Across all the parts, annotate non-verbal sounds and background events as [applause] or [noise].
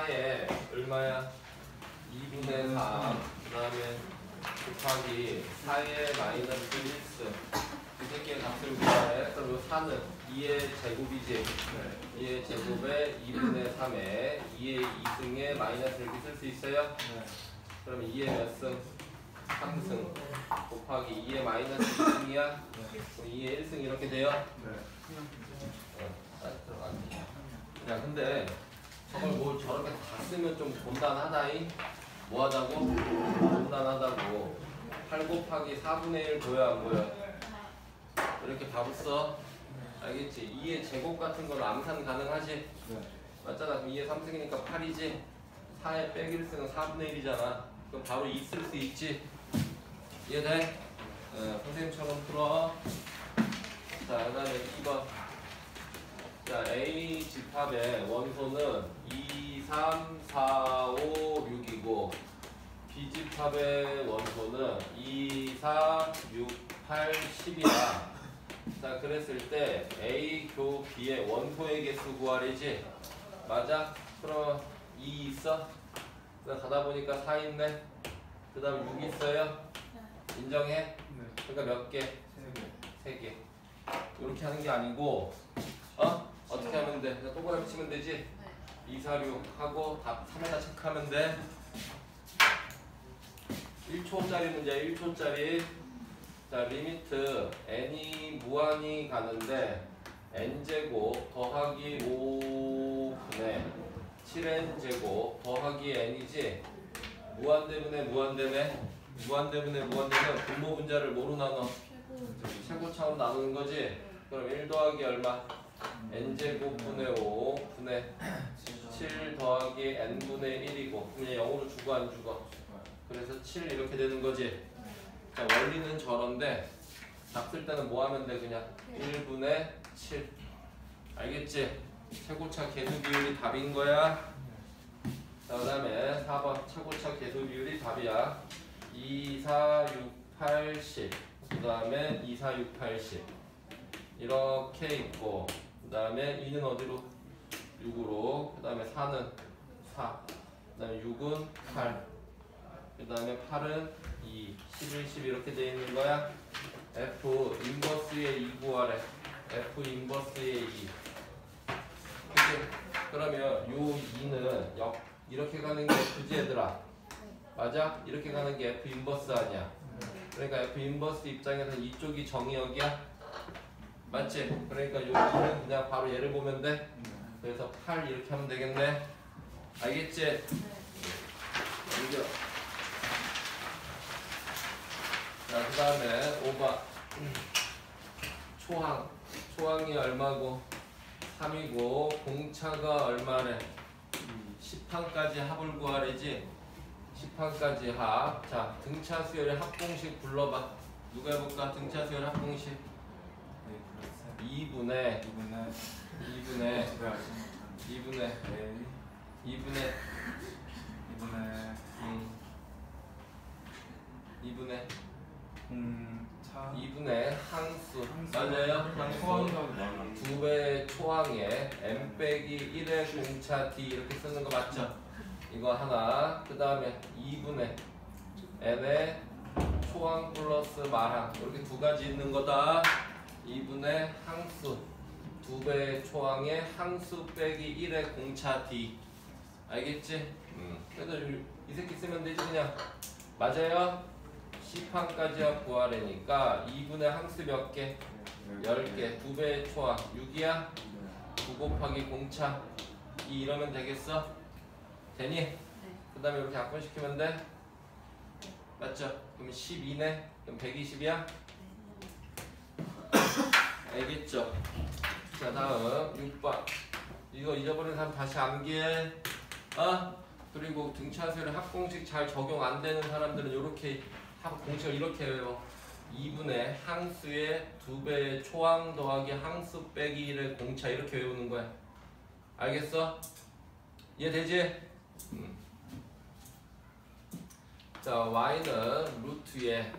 4에 얼마야? 2분의 3. 그 다음에 곱하기 4의 마이너스 1승. 이 새끼의 값을 구하래. 그럼 4는 2의 제곱이지. 2의 제곱에 2분의 3에 2의 2승에 마이너스 이렇게 쓸 수 있어요? 그럼 2의 몇 승? 3승 곱하기 2의 마이너스 2승이야? 2의 1승 이렇게 돼요? 어, 딱 들어갔네. 야 근데 저걸 뭐 저렇게 다 쓰면 좀 곤란하다잉? 뭐 하자고? 곤란하다고 8 곱하기 4분의 1 보여 안 보여? 이렇게 바로 써 알겠지? 2의 제곱 같은 건 암산 가능하지? 맞잖아 그럼 2의 3승이니까 8이지? 4의 빼기 1승은 4분의 1이잖아 그럼 바로 2 쓸 수 있지? 이해돼? 어, 선생님처럼 풀어 자, 그 다음에 2번. 자, A 집합의 원소는 2, 3, 4, 5, 6이고, B 집합의 원소는 2, 4, 6, 8, 10이야. 자, 그랬을 때 A 교 B의 원소의 개수 구하래지? 맞아? 그럼 2 있어? 그 가다 보니까 4 있네? 그 다음 6 있어요? 인정해? 그러니까 몇 개? 3개. 이렇게 하는 게 아니고 어? 어떻게 하면 돼? 그냥 동그라미 치면 되지? 2, 4, 6 하고 답 3에다 체크하면 돼 1초짜리 문제 1초짜리 자 limit n이 무한히 가는데 n제곱 더하기 5분의 7n제곱 더하기 n이지 무한대분의 무한대네 무한대분의 무한대는 분모 분자를 뭐로 나눠? 최고차로 나누는 거지? 그럼 1 더하기 얼마? N제곱 분의 5 분의 7 더하기 n분의 1이고 그냥 0으로 주고 안 주고. 그래서 7 이렇게 되는 거지. 자 원리는 저런데 답쓸 때는 뭐 하면 돼 그냥? 1분의 7 알겠지? 최고차 개수 비율이 답인 거야? 자 그 다음에 4번. 최고차 개수 비율이 답이야. 2, 4, 6, 8, 10그 다음에 2, 4, 6, 8, 10 이렇게 있고 그 다음에 2는 어디로? 6으로. 그 다음에 4는 4 그 다음에 6은 8 그 다음에 8은 2 11, 10 이렇게 돼 있는 거야? F 인버스의 2 구하래. F 인버스의 2 그치? 그러면 요 2는 역. 이렇게 가는 게 F지 얘들아. 맞아? 이렇게 가는 게 F inverse 아니야. 그러니까 F inverse 입장에서 이쪽이 정의역이야 맞지? 그러니까 요 2는 그냥 바로 얘를 보면 돼 그래서 8 이렇게 하면 되겠네 알겠지? 이겨 자, 그 다음에 5번. 초항. 초항이 얼마고? 3이고, 공차가 얼마래? 10항까지 합을 구하래지? 10항까지 합. 자, 등차 수열의 합공식 불러봐. 누가 해볼까? 등차 수열의 합공식. 2분의, 2분의, 2분의, 2분의, 음, 2분의, 2분의 항수. 맞아요? 항수. 두 배의 초항에 m 빼기 1의 공차 d 이렇게 쓰는 거 맞죠? 이거 하나 그 다음에 2분의 n의 초항 플러스 말항 이렇게 두 가지 있는 거다 2분의 항수 두 배의 초항에 항수 빼기 1의 공차 d 알겠지? 음. 그래서 이, 이 새끼 쓰면 되지 그냥 맞아요? 10항까지 구하래니까 2분의 항수 몇 개? 10개 두 배의 초항 6이야? 9 곱하기 공차 2 이러면 되겠어? 되니? 그 다음에 이렇게 약분시키면 돼? 맞죠? 그럼 12네? 그럼 120이야? 알겠죠? 자 다음 6번 이거 잊어버린 사람 다시 암기해 어? 그리고 등차수열 합공식 잘 적용 안 되는 사람들은 이렇게 공식을 이렇게 외워 2분의 항수의 2배의 초항 더하기 항수 빼기 1의 공차 이렇게 외우는 거야 알겠어? 이해되지? 음. 자 y는 루트에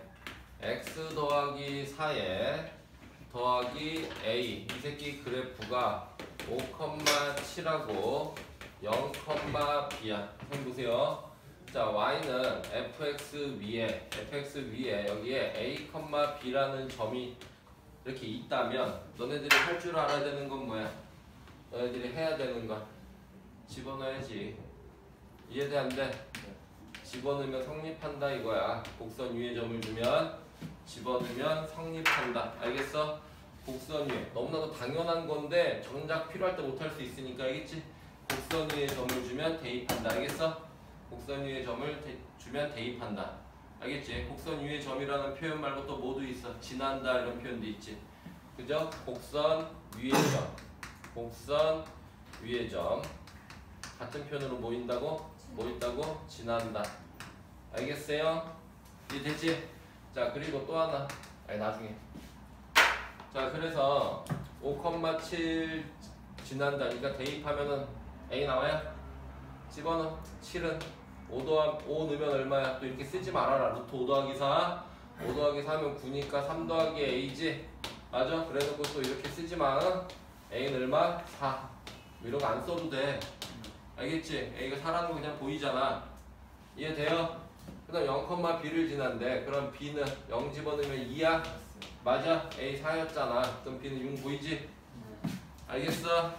x 더하기 4에 더하기 a 이 새끼 그래프가 5,7하고 0, b야. 선 보세요. 자, y는 fx 위에, fx 위에 여기에 a, b라는 점이 이렇게 있다면 너네들이 할 줄 알아야 되는 건 뭐야? 너네들이 해야 되는 건 집어넣어야지. 이해돼 안 돼? 집어넣으면 성립한다 이거야. 곡선 위에 점을 주면 집어넣으면 성립한다. 알겠어? 곡선 위에 너무나도 당연한 건데 정작 필요할 때 못할 수 있으니까 알겠지? 곡선 위에 점을 주면 대입한다. 알겠어? 곡선 위에 점을 대- 주면 대입한다. 알겠지? 곡선 위에 점이라는 표현 말고 또 뭐도 있어. 지난다 이런 표현도 있지. 그죠? 곡선 위에 점. 곡선 위에 점. 같은 표현으로 모인다고? 모인다고? 지난다. 알겠어요? 이해 되지? 자 그리고 또 하나. 아니 나중에. 자 그래서 5,7 지난다. 그러니까 대입하면은 A 나와요? 집어넣어. 7은 5 더하 5 넣으면 얼마야? 또 이렇게 쓰지 말아라. 루트 5 더하기 4. 5 더하기 4면 9니까 3 더하기 A지. 맞아? 그래놓고 또 이렇게 쓰지 마. 응? A는 얼마? 4. 이런 거 안 써도 돼. 알겠지? A가 4라는 거 그냥 보이잖아. 이해돼요? 그 다음 0, B를 지난데 그럼 B는 0 집어넣으면 2야? 맞아? A 4였잖아. 그럼 B는 6 보이지? 알겠어?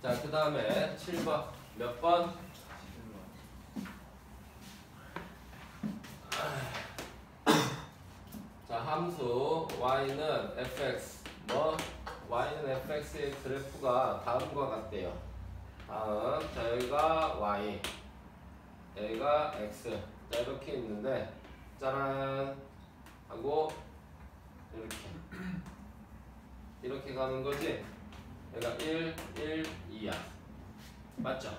자, 그 다음에 7번. 몇 번? 자, 함수 y는 fx. 뭐? y는 fx의 그래프가 다음과 같대요. 다음, 자, 여기가 y. 여기가 x. 자, 이렇게 있는데, 짜란. 하고, 이렇게. 이렇게 가는 거지? 얘가 1, 1, 2야. 맞죠?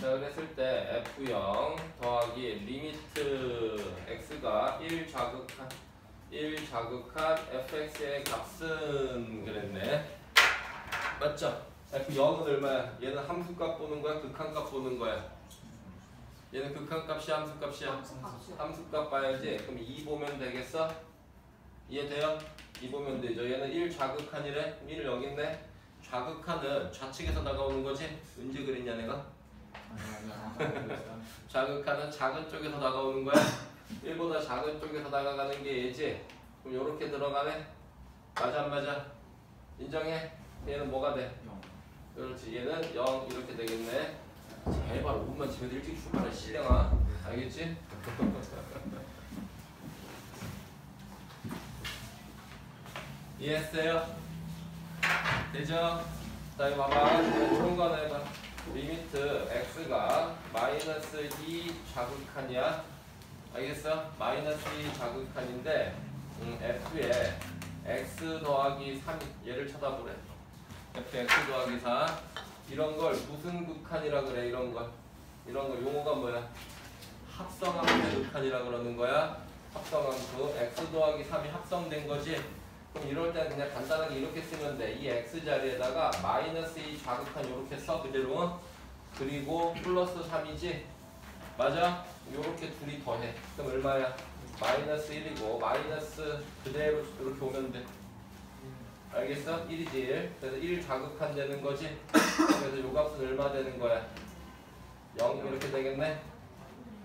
자, 그랬을 때 F0 더하기 limit x가 1 좌극한 1 좌극한 fx의 값은 그랬네. 맞죠? F0은 얼마야? 얘는 함수값 보는 거야? 극한값 보는 거야? 얘는 극한값이야? 함수값이야? 함수값 봐야지. 그럼 2 보면 되겠어? 이해돼요? 2 보면 되죠. 얘는 1 좌극한이래. 1 여기 있네. 좌극한은 좌측에서 다가오는 거지? 은지 그랬냐 내가? [laughs] 자극하는 작은 쪽에서 다가오는 거야. 1보다 작은 쪽에서 다가가는 게 얘지. 그럼 요렇게 들어가네. 맞아 안 맞아? 인정해? 얘는 뭐가 돼? 그렇지. 얘는 0 이렇게 되겠네. 제발 5분만 집에서 일찍 출발해 실령아. 알겠지? [laughs] 이해했어요? 되죠? 자 이거 봐봐. 이런 거 하나 해봐. limit x가 마이너스 2 좌극한이야. 알겠어? 마이너스 2 좌극한인데 음, f에 x 더하기 3 얘를 쳐다보래. f x 더하기 4 이런 걸 무슨 극한이라 그래 이런 걸 이런 거 용어가 뭐야? 합성함수 극한이라 그러는 거야. 합성함수 x 더하기 3이 합성된 거지. 그럼 이럴 때는 그냥 간단하게 이렇게 쓰면 돼. 이 x 자리에다가 마이너스 2 자극한 이렇게 써 그대로. 그리고 플러스 3이지. 맞아? 요렇게 둘이 더해. 그럼 얼마야? 마이너스 1이고 마이너스 그대로 이렇게 오면 돼. 알겠어? 1이지 1. 그래서 1 자극한 되는 거지. 그래서 요 값은 얼마 되는 거야? 0 이렇게 되겠네.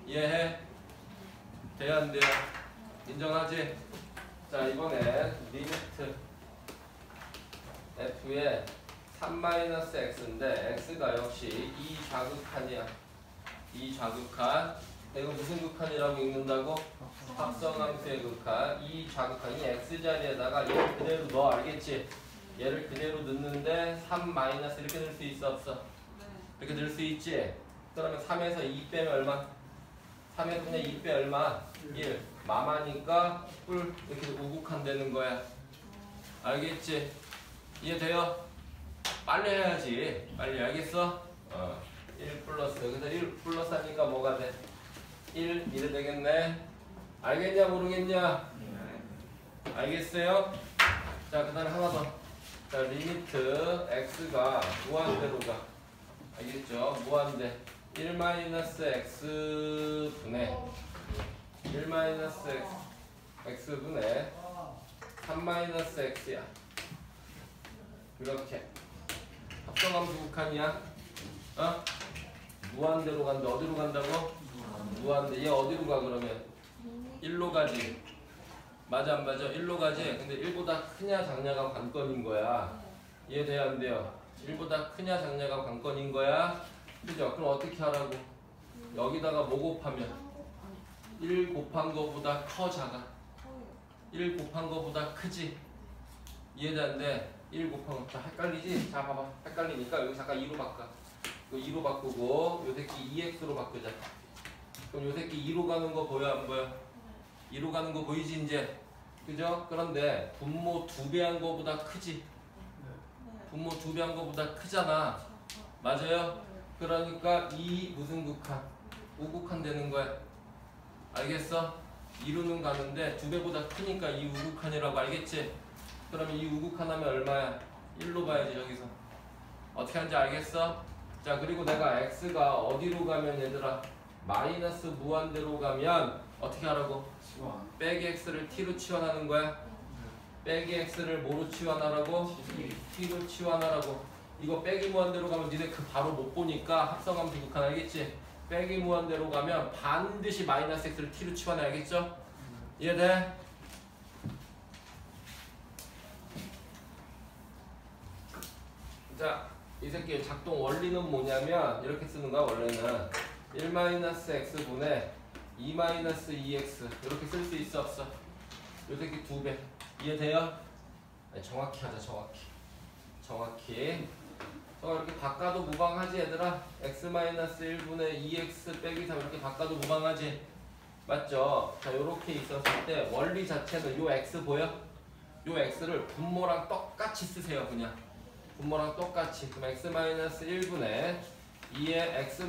이해해? 돼야 안 돼요? 인정하지? 자 이번에 limit f의 3-x인데 x가 역시 2 좌극한이야 2 좌극한 이거 무슨 극한이라고 읽는다고? 합성함수의 극한 2 좌극한이 x자리에다가 얘를 그대로 넣어 알겠지? 얘를 그대로 넣는데 3 마이너스 이렇게 넣을 수 있어 없어? 이렇게 넣을 수 있지? 그러면 3에서 2 빼면 얼마? 3에서 그냥 2 빼 얼마? 1 마마니까 뿔 이렇게 우극한이라는 거야 알겠지? 이해돼요? 빨리 해야지 빨리 알겠어? 어. 1 플러스 그래서 1 플러스 하니까 뭐가 돼? 1 이래 되겠네 알겠냐 모르겠냐? 알겠어요? 자 그 다음에 하나 더 자 limit x가 무한대로 가 알겠죠? 무한대 1 마이너스 x 분의 1 마이너스 x x 분의 3 마이너스 x야 그렇게 합성함수 극한이야? 어? 무한대로 간다. 어디로 간다고? 무한대. 얘 어디로 가 그러면? 1로 가지. 맞아 안 맞아? 1로 가지. 근데 1보다 크냐 작냐가 관건인 거야. 이해돼요 안 돼요? 1보다 크냐 작냐가 관건인 거야. 그죠? 그럼 어떻게 하라고? 여기다가 뭐 곱하면? 1 곱한 거보다 커 작아. 1 곱한 거보다 크지. 돼? 1 곱한 거. 자, 헷갈리지? 자, 봐봐. 헷갈리니까 여기 잠깐 2로 바꿔. 이거 2로 바꾸고 요 새끼 2x로 바꾸자. 그럼 요 새끼 2로 가는 거 보여 안 보여? 2로 가는 거 보이지 이제? 그죠? 그런데 분모 2배 한 거보다 크지? 분모 2배 한 거보다 크잖아. 맞아요? 그러니까 이 무슨 극한? 우극한 되는 거야. 알겠어? 2로는 가는데 2배보다 크니까 이 우극한이라고 알겠지? 그러면 이 우극한 하면 얼마야? 1로 봐야지 여기서. 어떻게 하는지 알겠어? 자 그리고 내가 x가 어디로 가면 얘들아 마이너스 무한대로 가면 어떻게 하라고? 빼기 x를 t로 치환하는 거야. 빼기 x를 뭐로 치환하라고? t로 치환하라고. 이거 빼기 무한대로 가면 니네 그 바로 못 보니까 합성함 비극한 알겠지? 빼기 무한대로 가면 반드시 마이너스 x를 t로 치환해 알겠죠? 이해돼? 자, 이 새끼의 작동 원리는 뭐냐면 이렇게 쓰는 거야 원래는 1-x 분의 2-2x 이렇게 쓸 수 있어 없어? 요 새끼 두 배. 이해돼요? 아니, 정확히 하자 정확히. 정확히. 저 이렇게 바꿔도 무방하지 얘들아? x-1분의 2x 빼기 3 이렇게 바꿔도 무방하지? 맞죠? 자 요렇게 있었을 때 원리 자체는 요 x 보여? 요 x를 분모랑 똑같이 쓰세요 그냥. 분모랑 똑같이 그럼 x-1분의 2에 x-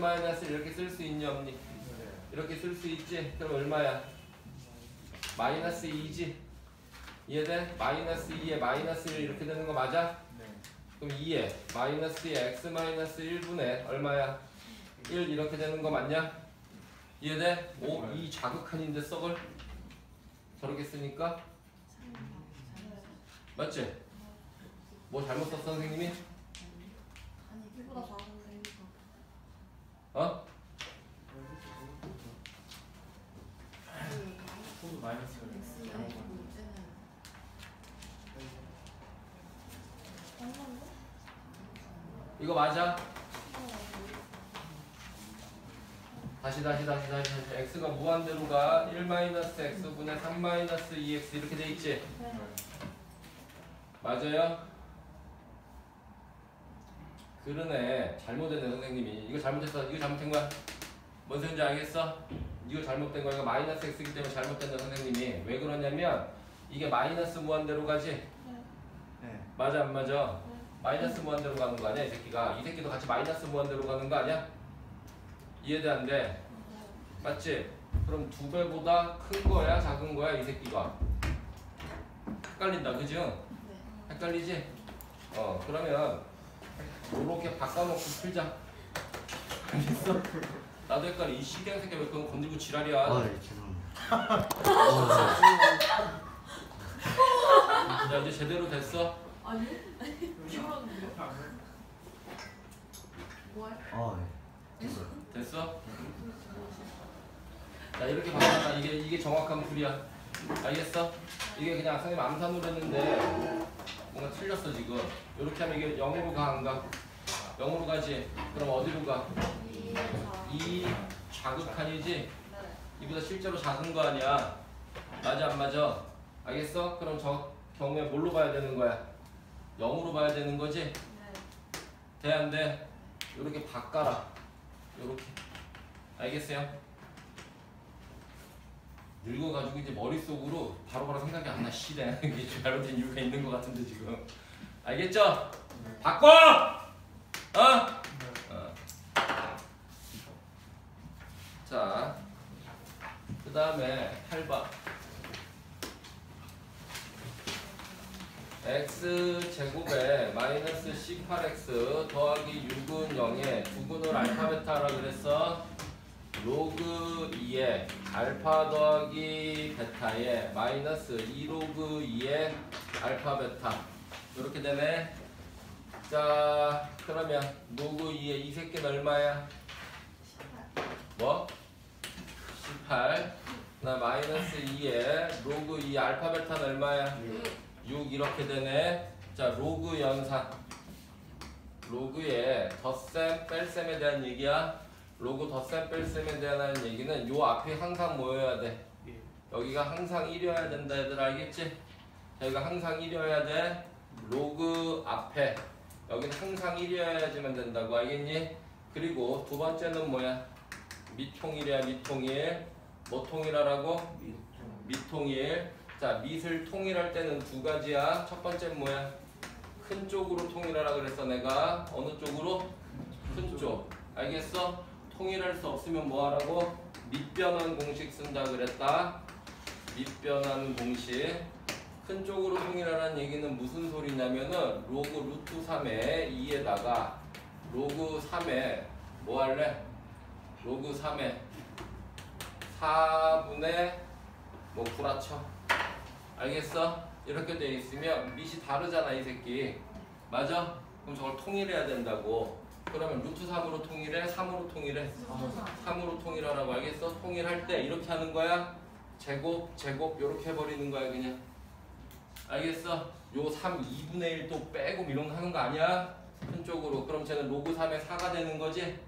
이렇게 쓸 수 있니 없니? 이렇게 쓸 수 있지? 그럼 얼마야? 마이너스 2지? 이해돼? 마이너스 2에 마이너스 1 이렇게 되는 거 맞아? 네. 그럼 2에 마이너스 2에 x-1분의 얼마야? 1 이렇게 되는 거 맞냐? 이해돼? 오, 이 자극한인데 썩을? 저렇게 쓰니까? 맞지? 뭐 잘못 썼어 선생님이? 이보다 작은데 어? 마이너스 잘못 봤네. 얼마인데? 이거 맞아? 다시 다시 다시 다시 다시 x가 무한대로 가 1-x분의 3-2x 이렇게 돼 있지? 네. 맞아요? 그러네 잘못했네 선생님이 이거 잘못했어 이거 잘못된 거야 뭔 소리인지 알겠어? 이거 잘못된 이거 마이너스 x이기 때문에 잘못된다 선생님이 왜 그러냐면 이게 마이너스 무한대로 가지? 네. 네. 맞아 안 맞아? 마이너스 무한대로 가는 거 아니야 이 새끼가 이 새끼도 같이 마이너스 무한대로 가는 거 아니야? 이해돼 안 돼? 맞지? 그럼 두 배보다 큰 거야 작은 거야 이 새끼가 헷갈린다 그죠? 네. 헷갈리지? 어 그러면 요렇게 바꿔놓고 풀자 알겠어? 나도 헷갈려 이 시경 새끼 왜 그건 건들고 지랄이야 아, 예, 죄송합니다. 자 이제 제대로 됐어? 아니? 기울었는데요? 뭐야? 아, 예. 됐어요. 됐어? 자 이렇게 바꿔놔 이게 이게 정확한 풀이야 알겠어? 이게 그냥 선생님 암산으로 했는데 뭔가 틀렸어 지금 이렇게 하면 이게 0으로 가 안 가? 0으로 가지 그럼 어디로 가? 이 자극한이지? 네. 이보다 실제로 작은 거 아니야 맞아 안 맞아? 알겠어? 그럼 저 경우에 뭘로 봐야 되는 거야? 0으로 봐야 되는 거지? 네. 돼안 돼? 요렇게 바꿔라 요렇게 알겠어요? 늙어가지고 이제 머릿속으로 바로바로 생각이 안 나 시대 [laughs] 이게 잘못된 이유가 있는 것 같은데 지금 알겠죠? 바꿔! 어? 어. 자, 그 다음에 8번 x제곱에 마이너스 18x 더하기 6은 0의 두 근을 알파 베타라 그랬어 로그 2에 알파 더하기 베타에 마이너스 2 로그 2에 알파 베타 이렇게 되네 자 그러면 로그 2의 이 새끼는 얼마야? 뭐? 18. 나 마이너스 2에 로그 2 알파 베타는 얼마야? 6 이렇게 되네. 자 로그 연산. 로그의 덧셈 뺄셈에 대한 얘기야. 로그 덧셈 뺄셈에 대한 얘기는 요 앞에 항상 뭐여야 돼. 예. 여기가 항상 1이어야 된다 얘들 알겠지? 여기가 항상 1이어야 돼. 로그 앞에 여기는 항상 1이어야지만 된다고 알겠니? 그리고 두 번째는 뭐야? 미통일이야 미통일. 뭐 통일하라고? 미통일. 자 밑을 통일할 때는 두 가지야. 첫 번째는 뭐야? 큰 쪽으로 통일하라 그랬어 내가 어느 쪽으로? 큰 쪽. 알겠어? 통일할 수 없으면 뭐 하라고? 밑변환 공식 쓴다 그랬다. 밑변환 공식. 큰 쪽으로 통일하라는 얘기는 무슨 소리냐면은 로그 루트 3에 2에다가 로그 3에 뭐 할래? 로그 3에 4분의 뭐 구라쳐. 알겠어? 이렇게 돼 있으면 밑이 다르잖아 이 새끼. 맞아? 그럼 저걸 통일해야 된다고. 그러면 루트 3으로 통일해? 3으로 통일해? 3으로 통일하라고 알겠어? 통일할 때 이렇게 하는 거야. 제곱, 제곱 이렇게 해버리는 거야 그냥. 알겠어? 요 3, 2분의 1도 빼고 이런 거 하는 거 아니야? 큰 쪽으로. 그럼 쟤는 로그 3의 4가 되는 거지?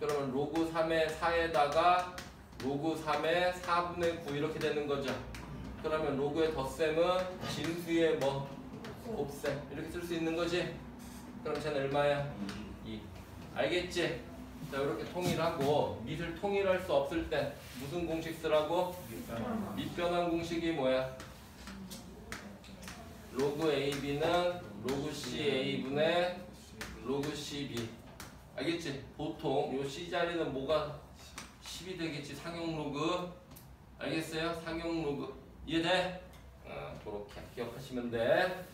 그러면 로그 3의 4에다가 로그 3의 4분의 9 이렇게 되는 거죠. 그러면 로그의 덧셈은 진수의 뭐? 곱셈. 이렇게 쓸 수 있는 거지? 그럼 쟤는 얼마야? 2. 알겠지? 자, 이렇게 통일하고 밑을 통일할 수 없을 때 무슨 공식 쓰라고? 밑변환 공식이 뭐야? 로그 AB는 로그 CA분의 로그 CB 알겠지? 보통 요 C 자리는 뭐가 10이 되겠지 상용 로그 알겠어요? 상용 로그 이해돼? 어, 그렇게 기억하시면 돼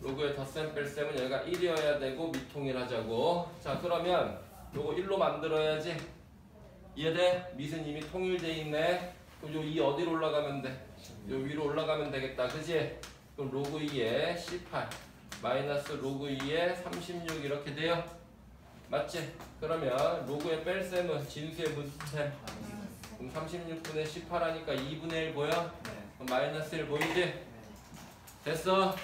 로그의 덧셈 뺄셈은 여기가 1이어야 되고 밑 통일 하자고 자 그러면 요거 1로 만들어야지 이해돼? 밑은 이미 통일돼 있네 그럼 요2 어디로 올라가면 돼? 요 위로 올라가면 되겠다 그지? 그럼 로그 2에 18 마이너스 로그 2에 36 이렇게 돼요 맞지? 그러면 로그의 뺄셈은 진수의 무슨 셈? 그럼 36분의 18 하니까 2분의 1 보여? 네. 그럼 마이너스 1 보이지? 네. 됐어? [clears throat]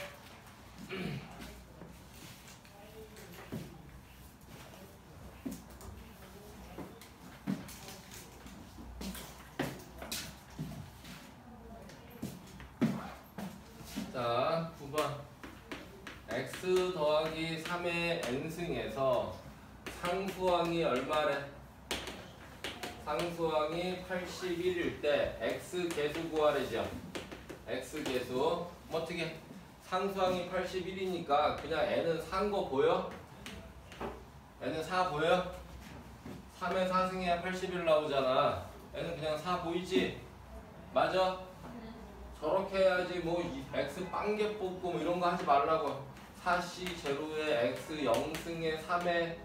자, 9번. x 더하기 3의 n승에서 상수항이 얼마래? 상수항이 81일 때 x 계수 구하래죠. x 계수. 뭐 어떻게? 상수항이 81이니까 그냥 n은 4인 거 보여? n은 4 보여? 3에 4승해야 81 나오잖아. n은 그냥 4 보이지? 맞아? 저렇게 해야지 뭐 이- x 빵개 뽑고 뭐 이런 거 하지 말라고 4c 제로에 x 0승에 3에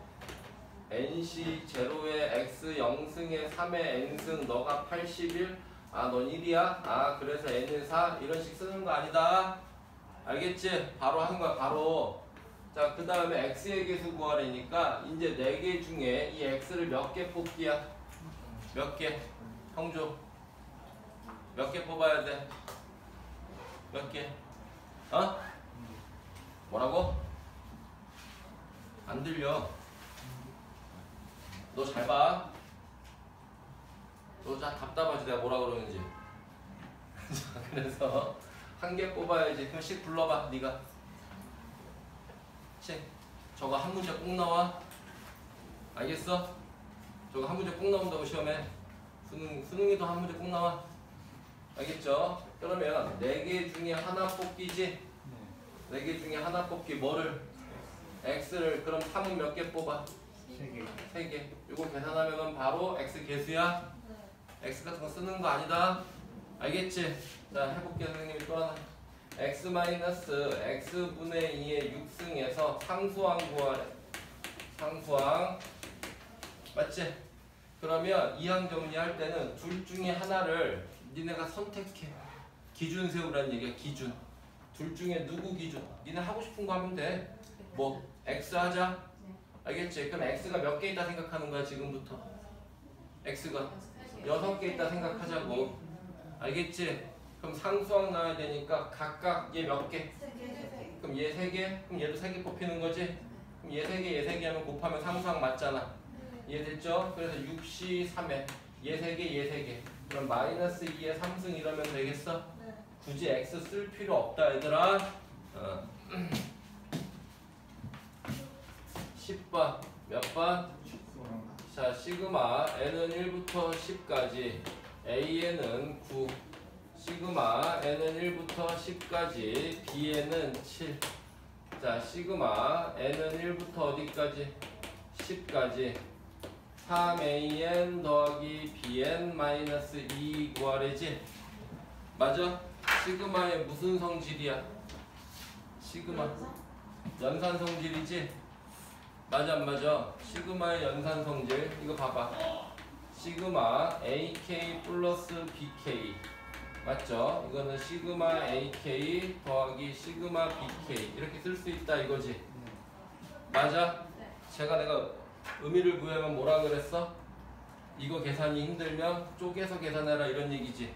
nc 제로에 x 0승에 3에 n승 너가 81? 아 넌 1이야? 아 그래서 n은 4? 이런 식 쓰는 거 아니다 알겠지? 바로 하는 거야 바로 자 그 다음에 x의 개수 구하려니까 이제 4개 중에 이 x를 몇 개 뽑기야? 몇 개? 형조 몇 개 뽑아야 돼? 몇 개? 어? 뭐라고? 안 들려. 너 잘 봐. 너 자 답답하지 내가 뭐라 그러는지. 자, [laughs] 그래서 한 개 뽑아야지. 그럼 씩 불러봐 네가. 씩. 저거 한 문제 꼭 나와. 알겠어? 저거 한 문제 꼭 나온다고 시험에. 수능 수능이도 한 문제 꼭 나와. 알겠죠? 그러면 네 개 중에 하나 뽑기지. 네. 네개 중에 하나 뽑기 뭐를? x를 그럼 3은 몇 개 뽑아? 세 개. 3개. 이거 계산하면 바로 x 개수야. x 같은 거 쓰는 거 아니다. 알겠지? 자 해볼게 선생님이 또 하나. x 마이너스 x분의 2의 6승에서 상수항 구하래. 상수항. 맞지? 그러면 이항 정리할 때는 둘 중에 하나를 니네가 선택해. 기준 세우라는 얘기야 기준. 둘 중에 누구 기준? 니네 하고 싶은 거 하면 돼. 뭐 x 하자. 네. 알겠지? 그럼 x가 몇 개 있다 생각하는 거야 지금부터. x가 여섯 개 있다 생각하자고. 알겠지? 그럼 상수항 나와야 되니까 각각 얘 몇 개? 그럼 얘 세 개? 그럼 얘도 세 개 뽑히는 거지? 그럼 얘 세 개, 얘 세 개 하면 곱하면 상수항 맞잖아. 이해 됐죠? 그래서 6시 3회 얘세 개, 얘 세 개. 그럼 마이너스 2에 3승 이러면 되겠어? 네. 굳이 x 쓸 필요 없다 얘들아. 어. [clears throat] 10번 몇 번? 자 시그마 n은 1부터 10까지 a에는 9 시그마 n은 1부터 10까지 b에는 7자 시그마 n은 1부터 어디까지? 10까지 3an 더하기 bn 마이너스 2 구하래지 맞아? 시그마의 무슨 성질이야? 시그마 연산 성질이지? 맞아 안 맞아? 시그마의 연산 성질 이거 봐봐 시그마 AK 플러스 BK 맞죠? 이거는 시그마 AK 더하기 시그마 BK 이렇게 쓸 수 있다 이거지? 맞아? 네. 제가 내가 의미를 부여하면 뭐라 그랬어? 이거 계산이 힘들면 쪼개서 계산해라 이런 얘기지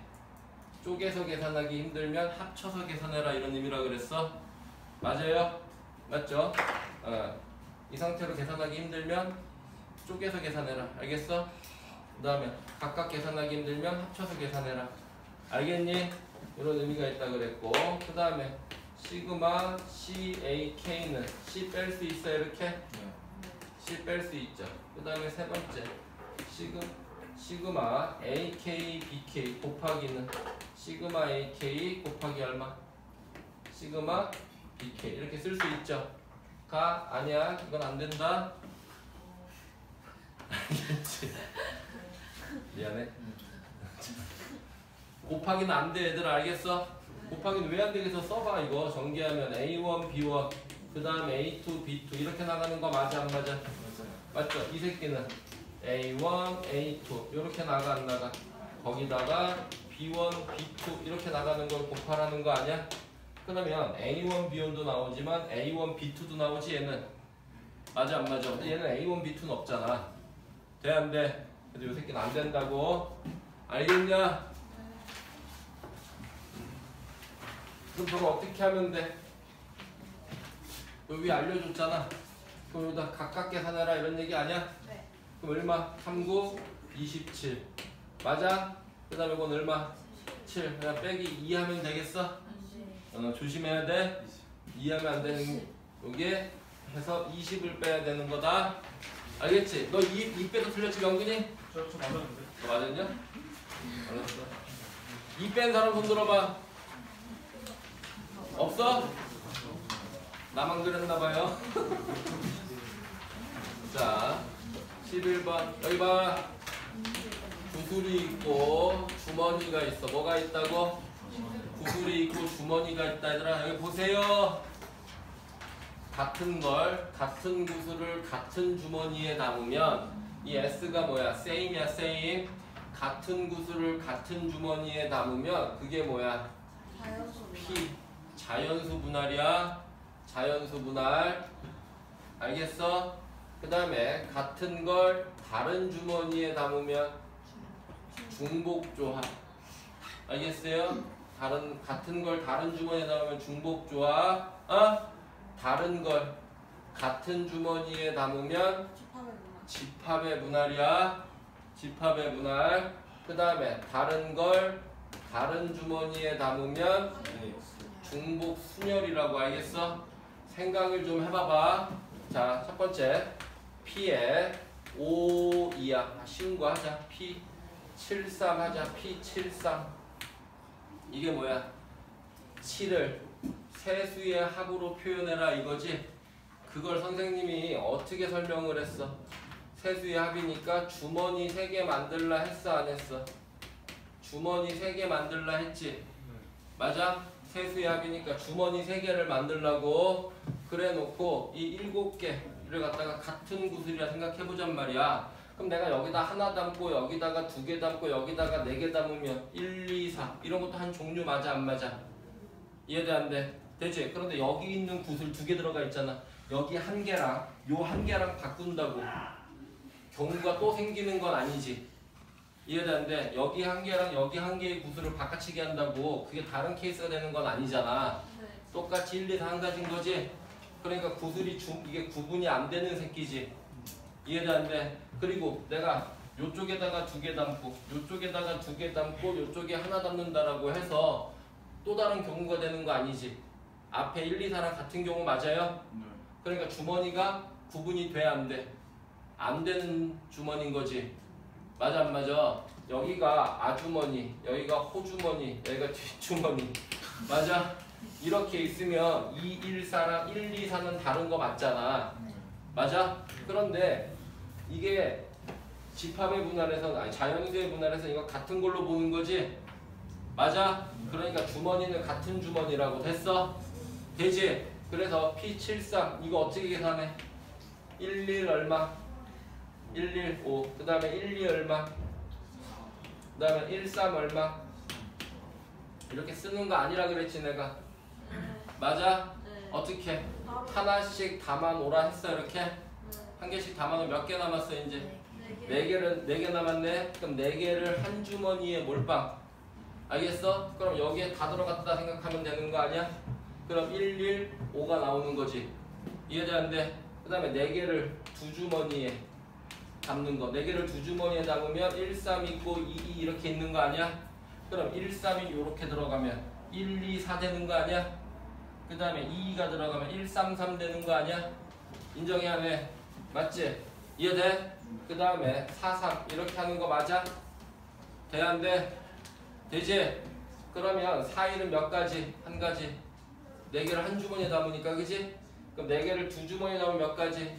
쪼개서 계산하기 힘들면 합쳐서 계산해라 이런 의미라 그랬어? 맞아요? 맞죠? 어. 이 상태로 계산하기 힘들면 쪼개서 계산해라. 알겠어? 그 다음에 각각 계산하기 힘들면 합쳐서 계산해라. 알겠니? 이런 의미가 있다 그랬고 그 다음에 시그마 CAK는 C 뺄 수 있어 이렇게? C 뺄 수 있죠. 그 다음에 세 번째 시그, 시그마 AK BK 곱하기는 시그마 AK 곱하기 얼마? 시그마 BK 이렇게 쓸 수 있죠. 가 아니야 이건 안 된다. 알겠지? 미안해. 곱하기는 안 돼 얘들아 알겠어? 곱하기는 왜 안 되겠어 써봐 이거 전개하면 A1, B1 그 다음 A2, B2 이렇게 나가는 거 맞아 안 맞아? 맞죠? 이 새끼는 A1, A2 이렇게 나가 안 나가? 거기다가 B1, B2 이렇게 나가는 걸 곱하라는 거 아니야? 그러면 A1, B1도 나오지만 A1, B2도 나오지 얘는 맞아 안 맞아? 근데 얘는 A1, B2는 없잖아 돼 안 돼? 근데 이 새끼는 안 된다고 알겠냐? 그럼 저거 어떻게 하면 돼? 여기 알려줬잖아 그럼 여기다 각각 계산해라 이런 얘기 아니야? 네. 그럼 얼마? 39, 27 맞아? 그 다음에 이건 얼마? 7 그냥 빼기 2 하면 되겠어? 어, 조심해야 돼. 이해하면 안 되는 요게 해서 20을 빼야 되는 거다. 알겠지? 너 2, 2 빼도 틀렸지 명근이? 저 저 맞았는데. 너 맞았냐? 알았어. 2 뺀 사람 손 들어봐. 없어? 나만 그랬나 봐요. [laughs] 자, 11번 여기 봐. 구슬이 있고 주머니가 있어. 뭐가 있다고? 구슬이 있고 주머니가 있다 얘들아 여기 보세요. 같은 걸 같은 구슬을 같은 주머니에 담으면 이 S가 뭐야? Same이야 same. 같은 구슬을 같은 주머니에 담으면 그게 뭐야. P. 자연수 분할이야. 자연수 분할. 알겠어? 그 다음에 같은 걸 다른 주머니에 담으면 중복 조합. 알겠어요? 다른 같은 걸 다른 주머니에 담으면 중복 조합 어? 다른 걸 같은 주머니에 담으면 집합의 분할이야 집합의 분할 그 다음에 다른 걸 다른 주머니에 담으면 중복 순열이라고 알겠어? 생각을 좀 해봐봐. 자, 첫 번째 P에 5, 2야. 쉬운 거 하자. P 73 하자. P 73. 이게 뭐야? 7을 세수의 합으로 표현해라 이거지? 그걸 선생님이 어떻게 설명을 했어? 세수의 합이니까 주머니 3개 만들라 했어 안 했어? 주머니 3개 만들라 했지? 맞아? 세수의 합이니까 주머니 3개를 만들라고 그래 놓고 이 7개를 갖다가 같은 구슬이라 생각해 보잔 말이야 그럼 내가 여기다 하나 담고 여기다가 두 개 담고 여기다가 네 개 담으면 1, 2, 4 이런 것도 한 종류 맞아 안 맞아? 이해돼 안 돼? 되지? 그런데 여기 있는 구슬 두 개 들어가 있잖아 여기 한 개랑 요 한 개랑 바꾼다고 경우가 또 생기는 건 아니지. 이해되는데 여기 한 개랑 여기 한 개의 구수를 바꿔치기 한다고 그게 다른 케이스가 되는 건 아니잖아. 네. 똑같이 1, 2, 4 한 가지인 거지. 그러니까 구슬이 중 이게 구분이 안 되는 새끼지. 이해되는데 그리고 내가 요쪽에다가 두 개 담고 요쪽에다가 두 개 담고 요쪽에 하나 담는다라고 해서 또 다른 경우가 되는 거 아니지. 앞에 1, 2, 4랑 같은 경우 맞아요? 네. 그러니까 주머니가 구분이 돼 안 돼? 안 되는 주머니인 거지. 맞아 안 맞아? 여기가 아주머니, 여기가 호주머니, 여기가 [laughs] 뒷주머니. 맞아? 이렇게 있으면 2, 1, 4랑 1, 2, 4는 다른 거 맞잖아. 네. 맞아? 그런데 이게 집합의 분할에서 아니 자연수의 분할에서 이거 같은 걸로 보는 거지? 맞아? 그러니까 주머니는 같은 주머니라고 됐어? 되지? 그래서 P73 이거 어떻게 계산해? 11 얼마? 115. 그 다음에 12 얼마? 그 다음에 13 얼마? 이렇게 쓰는 거 아니라 그랬지 내가. 맞아? 네. 어떻게? 하나씩 담아놓으라 했어 이렇게? 네. 한 개씩 담아놓으면 몇 개 남았어 이제? 네 개. 네 개를 네 개 남았네. 그럼 네 개를 한 주머니에 몰빵. 알겠어? 그럼 여기에 다 들어갔다 생각하면 되는 거 아니야? 그럼 115가 나오는 거지. 이해되는데? 그 다음에 네 개를 두 주머니에 담는 거. 네 개를 두 주머니에 담으면 13 있고 22 이렇게 있는 거 아니야? 그럼 13이 이렇게 들어가면 1, 2, 4 되는 거 아니야? 그 다음에 2가 들어가면 1, 3, 3 되는 거 아니야? 인정해야 돼. 맞지? 이해돼? 그 다음에 4, 3 이렇게 하는 거 맞아? 돼, 안 돼? 되지? 그러면 4일은 몇 가지? 한 가지. 4개를 한 주머니에 담으니까, 그지? 그럼 4개를 두 주머니에 담으면 몇 가지?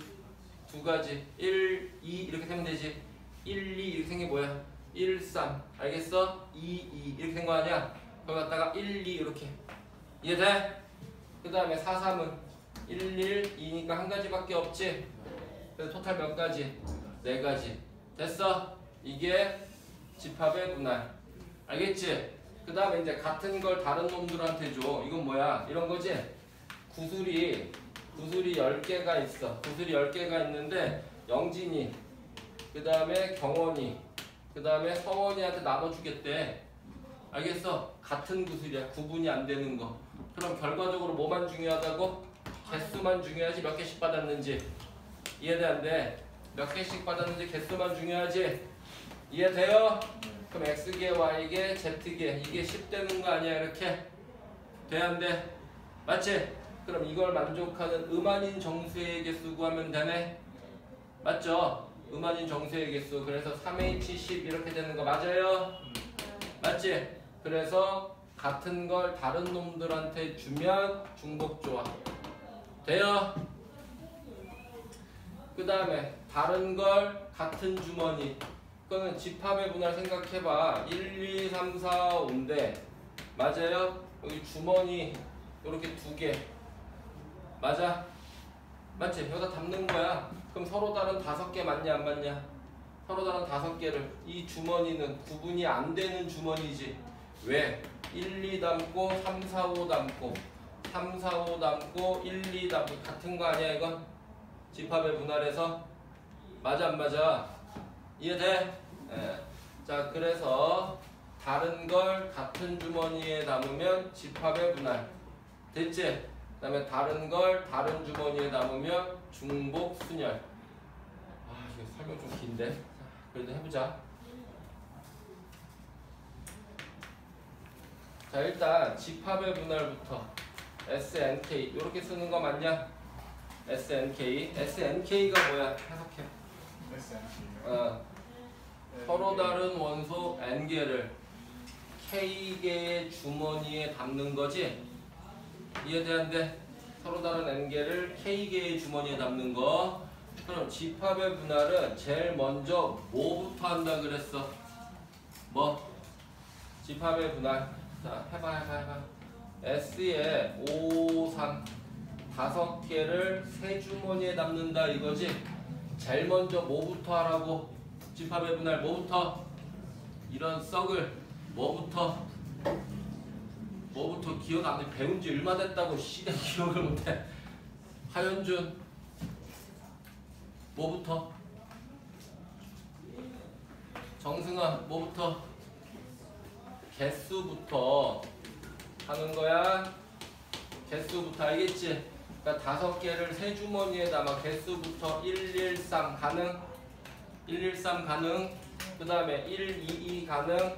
두 가지. 1, 2 이렇게 되면 되지. 1, 2 이렇게 생긴 게 뭐야? 1, 3. 알겠어? 2, 2 이렇게 된 거 아니야? 거기 갖다가 1, 2 이렇게. 이해돼? 그 다음에 4, 3은 1, 1, 2니까 한 가지밖에 없지? 그래서 토탈 몇 가지? 네 가지. 됐어? 이게 집합의 분할. 알겠지? 그 다음에 이제 같은 걸 다른 놈들한테 줘. 이건 뭐야? 이런 거지? 구슬이, 구슬이 10개가 있어. 구슬이 10개가 있는데, 영진이, 그 다음에 경원이, 그 다음에 서원이한테 나눠주겠대. 알겠어? 같은 구슬이야. 구분이 안 되는 거. 그럼 결과적으로 뭐만 중요하다고? 개수만 중요하지 몇 개씩 받았는지. 이해돼 안 돼? 몇 개씩 받았는지 개수만 중요하지? 이해돼요? 그럼 x개, y개, z개 이게 10 되는 거 아니야 이렇게? 돼 안 돼? 맞지? 그럼 이걸 만족하는 음한인 정수의 개수 구하면 되네? 맞죠? 음한인 정수의 개수 그래서 3h10 이렇게 되는 거 맞아요? 맞지? 그래서 같은 걸 다른 놈들한테 주면 중복 조합 돼요? 그 다음에 다른 걸 같은 주머니 그거는 집합의 분할 생각해봐 1, 2, 3, 4, 5인데 맞아요? 여기 주머니 이렇게 두 개 맞아? 맞지? 여기다 담는 거야 그럼 서로 다른 다섯 개 맞냐 안 맞냐? 서로 다른 다섯 개를 이 주머니는 구분이 안 되는 주머니지 왜? 1, 2 담고 3, 4, 5 담고 3, 4, 5 담고 1, 2 담고 같은 거 아니야 이건? 집합의 분할에서 맞아 안 맞아? 이해돼? 예. 자 그래서 다른 걸 같은 주머니에 담으면 집합의 분할 됐지? 그 다음에 다른 걸 다른 주머니에 담으면 중복 순열 아 이거 설명 좀 긴데 자, 그래도 해보자 자 일단 집합의 분할부터 SNK 이렇게 쓰는 거 맞냐? SNK SNK가 뭐야? 해석해 어, 서로 다른 원소 N개를 K개의 주머니에 담는 거지? 이해되는데? 서로 다른 N개를 K개의 주머니에 담는 거 그럼 집합의 분할은 제일 먼저 뭐부터 한다 그랬어? 뭐? 집합의 분할 자 해봐 해봐 해봐 S에 5, 3 다섯 개를 세 주머니에 담는다 이거지? 제일 먼저 뭐부터 하라고? 집합의 분할 뭐부터? 이런 썩을 뭐부터? 뭐부터 기억 안 돼? 배운 지 얼마 됐다고 씨가 [laughs] 기억을 못해 하현준 뭐부터? 정승아 뭐부터? 개수부터 하는 거야. 개수부터 알겠지? 그러니까 다섯 개를 세 주머니에 담아 개수부터 113 가능, 113 가능, 그 다음에 122 가능,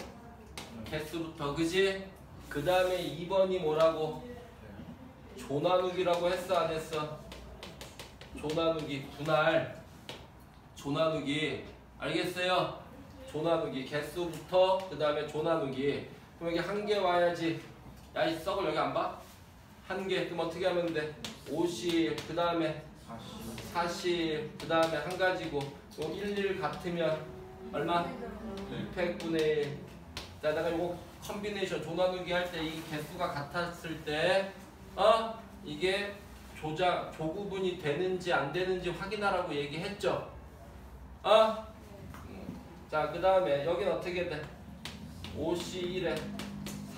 개수부터 그지? 그 다음에 2번이 뭐라고? 조나누기라고 했어 안 했어? 조나누기 분할 조나누기 알겠어요? 조 나누기 개수부터 그 다음에 조 나누기 그럼 여기 한 개 와야지 야 이 썩을 여기 안 봐? 한 개 그럼 어떻게 하면 돼? 50, 그 다음에 40, 그 다음에 한 가지고 요 11 같으면 얼마? 600분의 1 자, 내가 이거 컨비네이션 조 나누기 할 때 이 개수가 같았을 때 어? 이게 조자, 조구분이 되는지 안 되는지 확인하라고 얘기했죠 어? 음. 자, 그 다음에 여긴 어떻게 돼? 5C 1에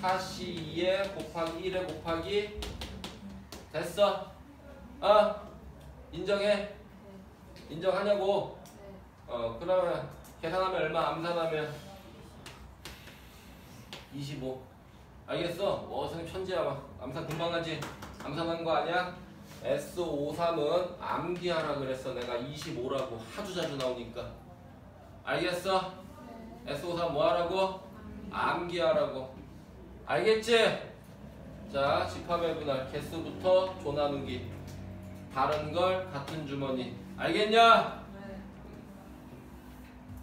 4C 2에 곱하기 1에 곱하기 됐어? 어? 인정해? 인정하냐고? 어 그러면 계산하면 얼마? 암산하면 25 알겠어? 어 선생님 천재야 막 암산 금방 하지? 암산한 거 아니야? S53은 암기하라 그랬어 내가 25라고 하도 자주 나오니까 알겠어? S53 뭐 하라고? 암기하라고 알겠지? 자 집합의 분할 개수부터 조 나누기 다른 걸 같은 주머니 알겠냐?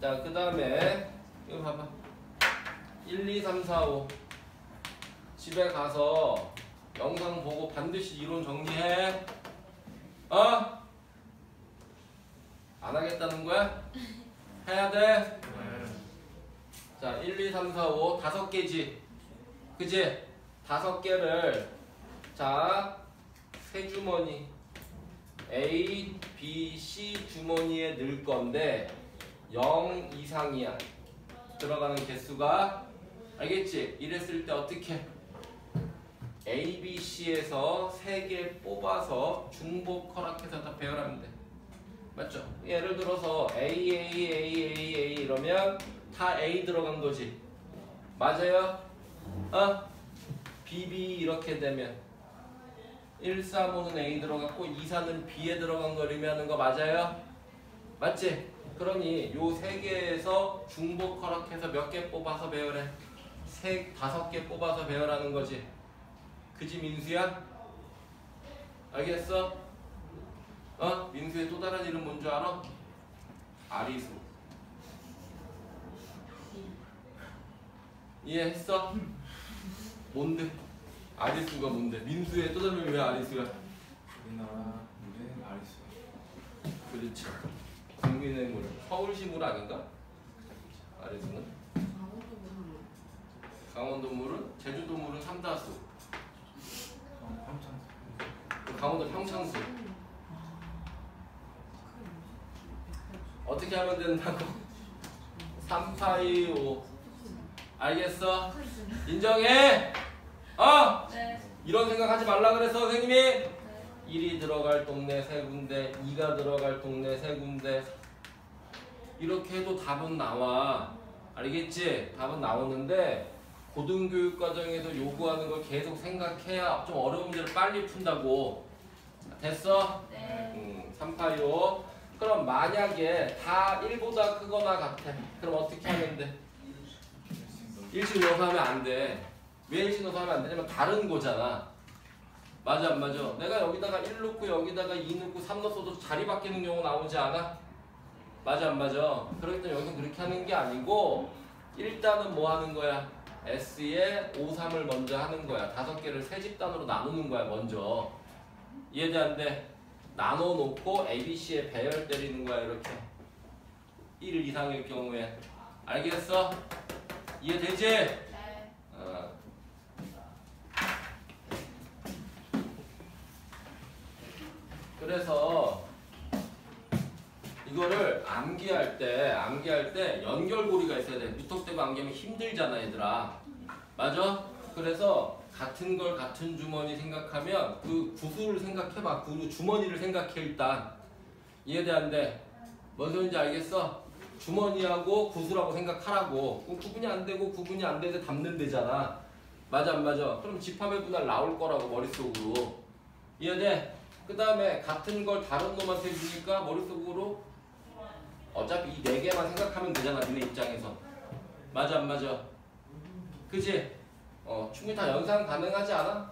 자, 그 다음에 이거 봐봐. 1, 2, 3, 4, 5 집에 가서 영상 보고 반드시 이론 정리해. 어? 안 하겠다는 거야? [laughs] 해야 돼? 자, 1, 2, 3, 4, 5 다섯 개지. 그지? 다섯 개를 자, 세 주머니 A, B, C 주머니에 넣을 건데 0 이상이야. 들어가는 개수가 알겠지? 이랬을 때 어떻게? A, B, C에서 3개 뽑아서 중복 허락해서 다 배열하면 돼. 맞죠? 예를 들어서 A, A, A, A, A 이러면 다 A 들어간 거지. 맞아요? 어? B, B 이렇게 되면 1, 4, 5는 A 들어갔고 2, 4는 B에 들어간 거 의미하는 거 맞아요? 맞지? 그러니 요 세 개에서 중복 허락해서 몇 개 뽑아서 배열해? 세 다섯 개 뽑아서 배열하는 거지. 그지 민수야? 알겠어? 어? 민수의 또 다른 이름 뭔 줄 알아? 아리수. 이해했어? 뭔데? 아리수가 뭔데? 민수의 또 다른 이름이 왜 아리수야? 우리나라 물에 아리수. 그렇지. 국민의 물. 서울시 물 아닌가? 아리수는? 강원도 물은? 제주도 물은 삼다수. 어. 강원도 평창수. 어떻게 하면 된다고? [laughs] 3파이오. 알겠어? 인정해? 어? 네. 이런 생각하지 말라 그랬어 선생님이. 1이 들어갈 동네 세 군데, 2가 들어갈 동네 세 군데. 이렇게 해도 답은 나와. 알겠지? 답은 나오는데 고등교육 과정에서 요구하는 걸 계속 생각해야 좀 어려운 문제를 빨리 푼다고. 됐어? 네. 음, 3파요. 그럼 만약에 다 1보다 크거나 같아. 그럼 어떻게 하면 돼? 넣어서 하면 안 돼. 왜 넣어서 하면 안 되냐면 다른 거잖아. 맞아 안 맞아? 내가 여기다가 1 넣고 여기다가 2 넣고 3 넣어도 자리 바뀌는 경우 나오지 않아? 맞아 안 맞아? 그렇기 때문에 여기서 그렇게 하는 게 아니고 일단은 뭐 하는 거야? S에 5, 3을 먼저 하는 거야. 다섯 개를 세 집단으로 나누는 거야 먼저. 이해돼 안 돼? 나눠 놓고 A, B, C에 배열 때리는 거야 이렇게. 1 이상일 경우에. 알겠어? 이해되지? 네. 어. 그래서 이거를 암기할 때 암기할 때 연결고리가 있어야 돼. 무턱대고 암기하면 힘들잖아, 얘들아. 맞아? 그래서 같은 걸 같은 주머니 생각하면 그 구수를 생각해봐. 그 주머니를 생각해 일단. 이해돼안돼? 뭔 소린지 알겠어? 주머니하고 구수라고 생각하라고. 구분이 안 되고 구분이 안 되는데 담는 데잖아. 맞아 안 맞아? 그럼 집합의 분할 나올 거라고 머릿속으로. 이해돼? 그 다음에 같은 걸 다른 놈한테 주니까 머릿속으로 어차피 이 네 개만 생각하면 되잖아 니네 입장에서 맞아 안 맞아? 그지? 어 충분히 다 연상 가능하지 않아?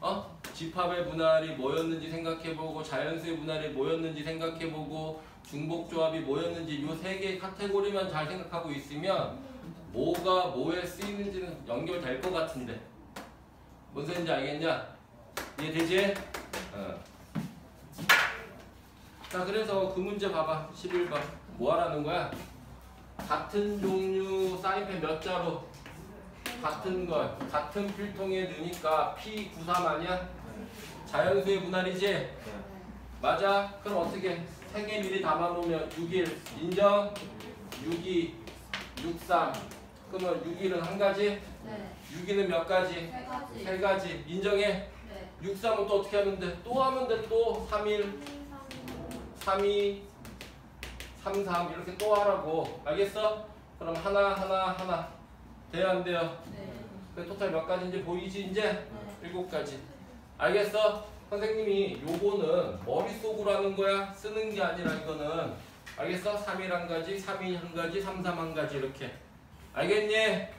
어? 집합의 분할이 뭐였는지 생각해보고 자연수의 분할이 뭐였는지 생각해보고 중복조합이 뭐였는지 요세 개의 카테고리만 잘 생각하고 있으면 뭐가 뭐에 쓰이는지는 연결될 것 같은데 뭔 소린지 알겠냐? 이해되지? 어. 자 그래서 그 문제 봐봐 11번 뭐 하라는 거야? 같은 종류 사인펜 몇 자로 같은 걸 같은 필통에 넣으니까 P93 아니야? 자연수의 분할이지? 네. 맞아? 그럼 어떻게 3개 미리 담아놓으면 6일 인정? 62, 63 그러면 6일은 한 가지? 네. 6일은 몇 가지? 세 가지. 세 가지 인정해? 네. 63은 또 어떻게 하면 돼? 또 하면 돼 또 3일 3이 3, 3 이렇게 또 하라고 알겠어? 그럼 하나 하나 하나 돼요 안 돼요? 네. 그 토탈 몇 가지인지 보이지 이제? 네. 일곱 가지 알겠어? 선생님이 요거는 머릿속으로 하는 거야 쓰는 게 아니라 이거는 알겠어? 3일 한 가지 3일 한 가지 3, 3 한 가지 이렇게 알겠니? 네.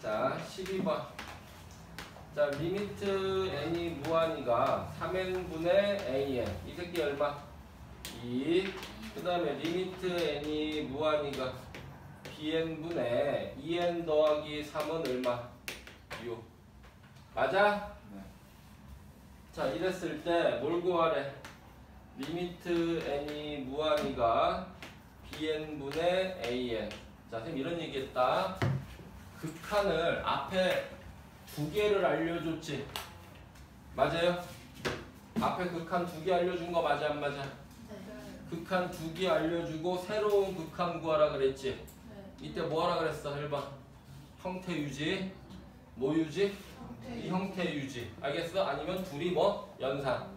자 12번 자 limit n이 무한히 가 3n분의 an 이 새끼 얼마? 2 그 다음에 limit n이 무한히 가 bn분의 2n 더하기 3은 얼마? 6 맞아? 네. 자 이랬을 때 뭘 구하래? limit n이 무한히 가 bn분의 an 자 선생님 이런 얘기 했다 극한을 앞에 두 개를 알려줬지 맞아요? 앞에 극한 두 개 알려준 거 맞아 안 맞아? 네. 극한 두 개 알려주고 새로운 극한 구하라 그랬지 네. 이때 뭐 하라 그랬어 1번 형태 유지 뭐 유지? 이 형태 유지 알겠어? 아니면 둘이 뭐? 연산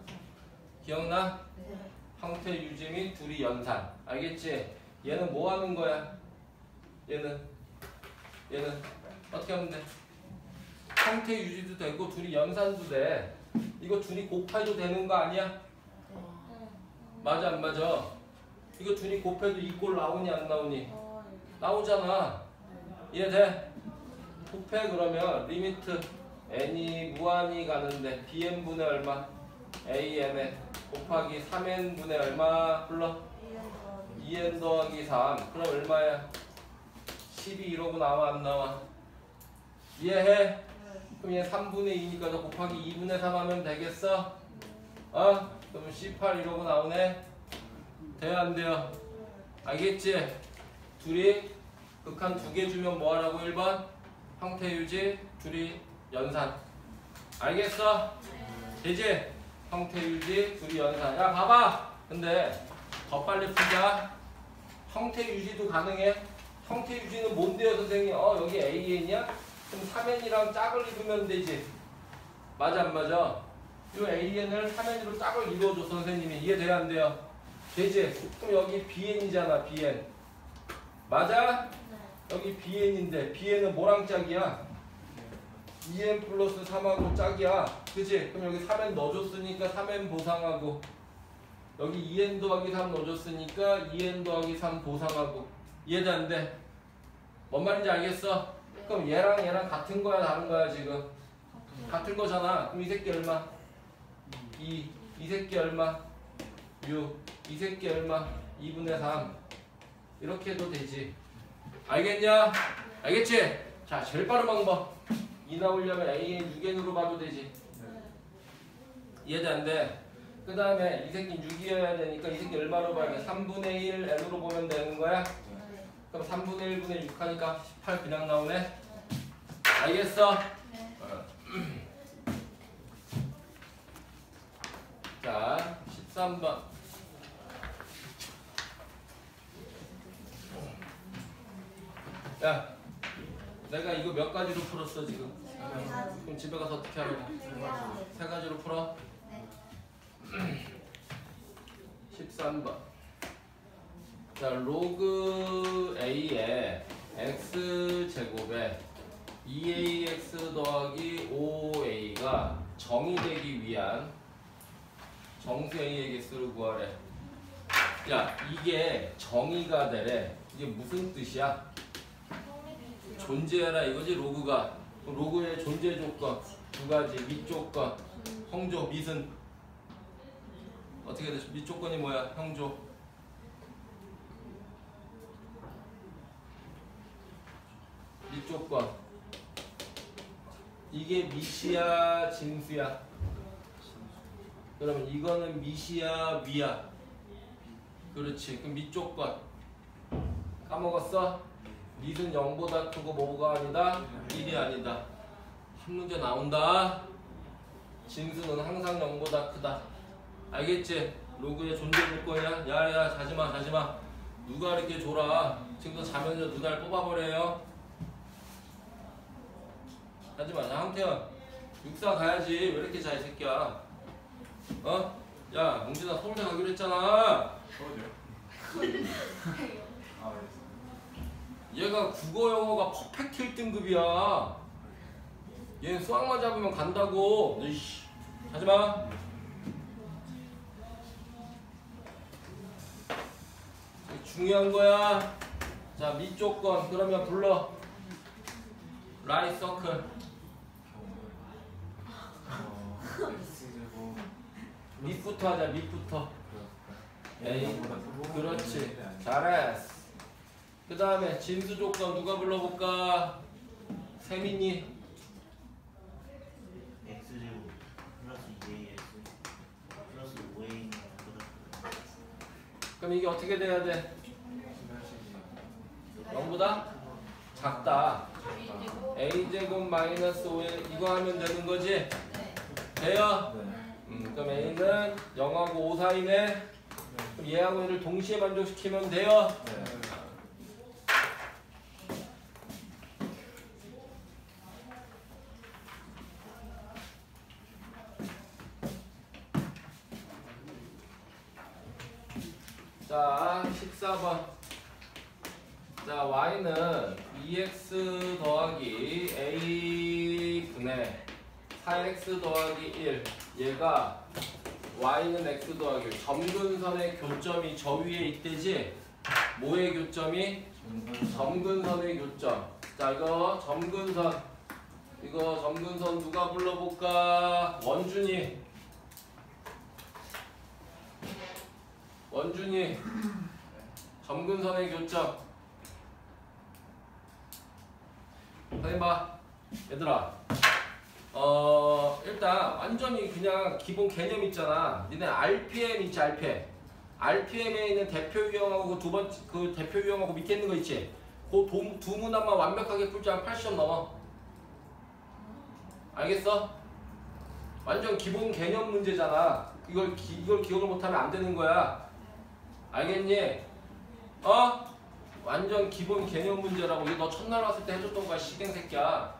기억나? 네. 형태 유지 및 둘이 연산 알겠지? 얘는 뭐 하는 거야? 얘는 얘는 어떻게 하면 돼? 형태 유지도 되고 둘이 연산도 돼 이거 둘이 곱해도 되는 거 아니야? 맞아 안 맞아? 이거 둘이 곱해도 이꼴 나오니 안 나오니? 나오잖아 이해돼? 곱해 그러면 limit n이 무한히 가는데 bn분의 얼마? an에 곱하기 3n분의 얼마 불러? 2n 더하기 3 그럼 얼마야? 12 이러고 나와 안 나와? 이해해? 그럼 얘 3분의 2니까 너 곱하기 2분의 3 하면 되겠어? 어? 그럼 18 이러고 나오네? 돼요 안 돼요? 알겠지? 둘이 극한 두 개 주면 뭐 하라고 1번? 형태 유지 둘이 연산 알겠어? 되지? 형태 유지 둘이 연산 야 봐봐 근데 더 빨리 풀자 형태 유지도 가능해 형태 유지는 뭔데요 선생님? 어 여기 AN이야? 그럼 3N이랑 짝을 이루면 되지 맞아 안 맞아? 이 AN을 3N으로 짝을 이루어줘 선생님이 이해돼야 안 돼요? 되지? 그럼 여기 BN이잖아 BN 맞아? 여기 BN인데 BN은 뭐랑 짝이야? 2n 플러스 3하고 짝이야 그치? 그럼 여기 3n 넣어줬으니까 3n 보상하고 여기 2n 더하기 3 넣어줬으니까 2n 더하기 3 보상하고 돼? 뭔 말인지 알겠어? 그럼 얘랑 얘랑 같은 거야 다른 거야 지금? 같은 거잖아 그럼 이 새끼 얼마? 2이 새끼 얼마? 6이 새끼 얼마? 2분의 3 이렇게 해도 되지 알겠냐? 알겠지? 자 제일 빠른 방법 2 나오려면 A는 6n으로 봐도 되지 이해돼 안 돼? 그 다음에 이 새끼 6이어야 되니까 이 새끼 얼마로 봐야 돼? 3분의 1 n으로 보면 되는 거야? 그럼 3분의 1분의 6 하니까 18 그냥 나오네? 알겠어? 어. 자 13번 야 내가 이거 몇 가지로 풀었어 지금? 그럼 집에 가서 어떻게 하라고? 세 가지로 풀어. [clears throat] 13번. 자, 로그 A에 x 제곱에 2ax 더하기 5a가 정의되기 위한 정수 A의 개수를 구하래. 야, 이게 정의가 되래. 이게 무슨 뜻이야? 존재해라 이거지 로그가. 로그의 존재 조건 두 가지 밑 조건 형조 밑은 어떻게 되죠? 밑 조건이 뭐야? 형조. 밑 조건. 이게 밑이야, 진수야. 그러면 이거는 밑이야, 위야. 그렇지. 그럼 밑 조건. 까먹었어? 밑은 0보다 크고 뭐가 아니다? 1이 아니다. 한 문제 나온다. 진수는 항상 0보다 크다. 알겠지? 로그의 존재 조건이야. 야야 자지마 자지마. 누가 이렇게 줘라. 지금도 자면서 누나를 뽑아버려요. 하지마. 자 황태현. 육사 가야지. 왜 이렇게 자 이 새끼야. 어? 야 몽진아 서울대 가기로 했잖아. 서울대요? [laughs] 얘가 국어 영어가 퍼펙트 1등급이야. 얘는 수학만 잡으면 간다고. 이씨. 하지마. 중요한 거야. 자, 밑 조건. 그러면 불러. 라이 서클. 밑부터 하자, 밑부터. 에이, 그렇지. 잘했어. 그 다음에 진수 조건 누가 불러볼까? 세민이. x제곱 플러스 2ax 플러스 5a는 보다 그럼 이게 어떻게 돼야 돼? 시간식이 0보다 작다. a제곱 마이너스 5에 이거 하면 되는 거지? 돼요? 네. 음, 그럼 a는 0하고 5 사이네. 그럼 얘하고 얘를 동시에 만족시키면 돼요? 네. 자, 14번. 자, y는 2x 더하기 a 분의 4x 더하기 1. 얘가 y는 x 더하기 1. 점근선의 교점이 저 위에 있대지? 뭐의 교점이? 점근선의 교점. 자, 이거 점근선. 이거 점근선 누가 불러볼까? 원준이. 원준이. 점근선의 교점. 선생님 봐. 얘들아. 어, 일단 완전히 그냥 기본 개념 있잖아. 니네 RPM 있지, RPM. RPM에 있는 대표 유형하고 두 번째 그 대표 유형하고 밑에 있는 거 있지. 그두 문항만 완벽하게 풀지 한 80점 넘어. 알겠어? 완전 기본 개념 문제잖아. 이걸 기, 이걸 기억을 못하면 안 되는 거야. 알겠니? 어? 완전 기본 개념 문제라고 이거 너 첫날 왔을 때 해줬던 거야 시갱 새끼야.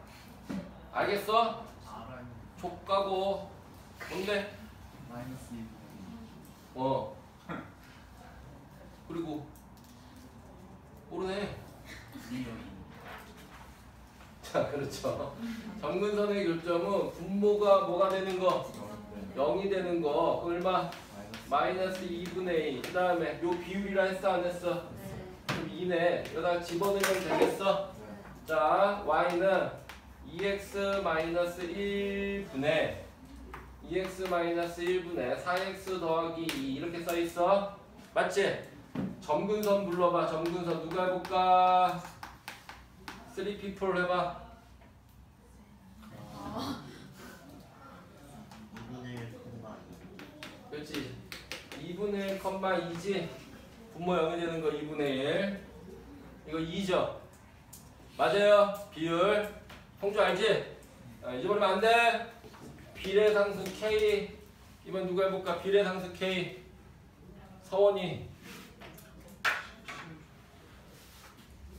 알겠어? 족가고 뭔데? 마이너스 2 어. 그리고 모르네. 자, 그렇죠. 정근선의 교점은 분모가 뭐가 되는 거? 0이 되는 거. 그 얼마? 마이너스 2분의 2. 그 다음에 요 비율이라 했어 안 했어? 그럼 2네. 여기다가 집어넣으면 되겠어? 자, y는 2x 마이너스 1분의 2x 마이너스 1분의 4x 더하기 2 이렇게 써 있어. 맞지? 점근선 불러봐. 점근선 누가 해볼까? 3 people 해봐. 2분의 1 콤마 그렇지. 2분의 1, 2지. 분모 0이 되는 거 2분의 1. 이거 2죠. 맞아요. 비율. 형주 알지? 아, 잊어버리면 안 돼. 비례상수 K. 이번 누가 해볼까? 비례상수 K. 서원이.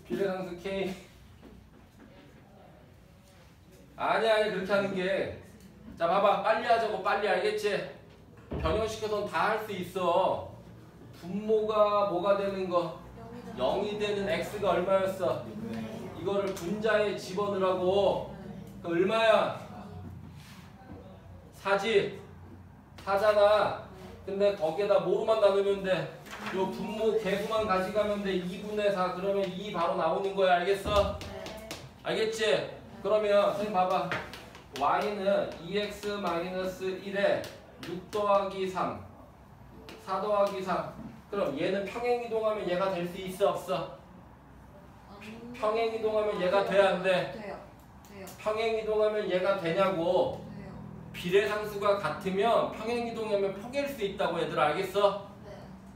비례상수 K. 아니 아니 그렇게 하는 게 자 봐봐 빨리 하자고 빨리 알겠지? 변형시켜서는 다할 수 있어 분모가 뭐가 되는 거 0이 되는 x가 얼마였어? 이거를 분자에 집어넣으라고 그 얼마야? 4지 4잖아 근데 거기에다 뭐로만 나누면 돼? 요 분모 개수만 가져가면 돼 2분의 4 그러면 2 바로 나오는 거야 알겠어? 알겠지? 그러면 선생님 봐봐 y는 2x-1에 6 더하기 3 4 더하기 3 그럼 얘는 평행 이동하면 얘가 될 수 있어 없어? 평행 이동하면 얘가 돼야 안 돼? 돼요. 돼요. 평행 이동하면 얘가 되냐고 돼요. 비례상수가 같으면 평행 이동하면 포개일 수 있다고 얘들 알겠어?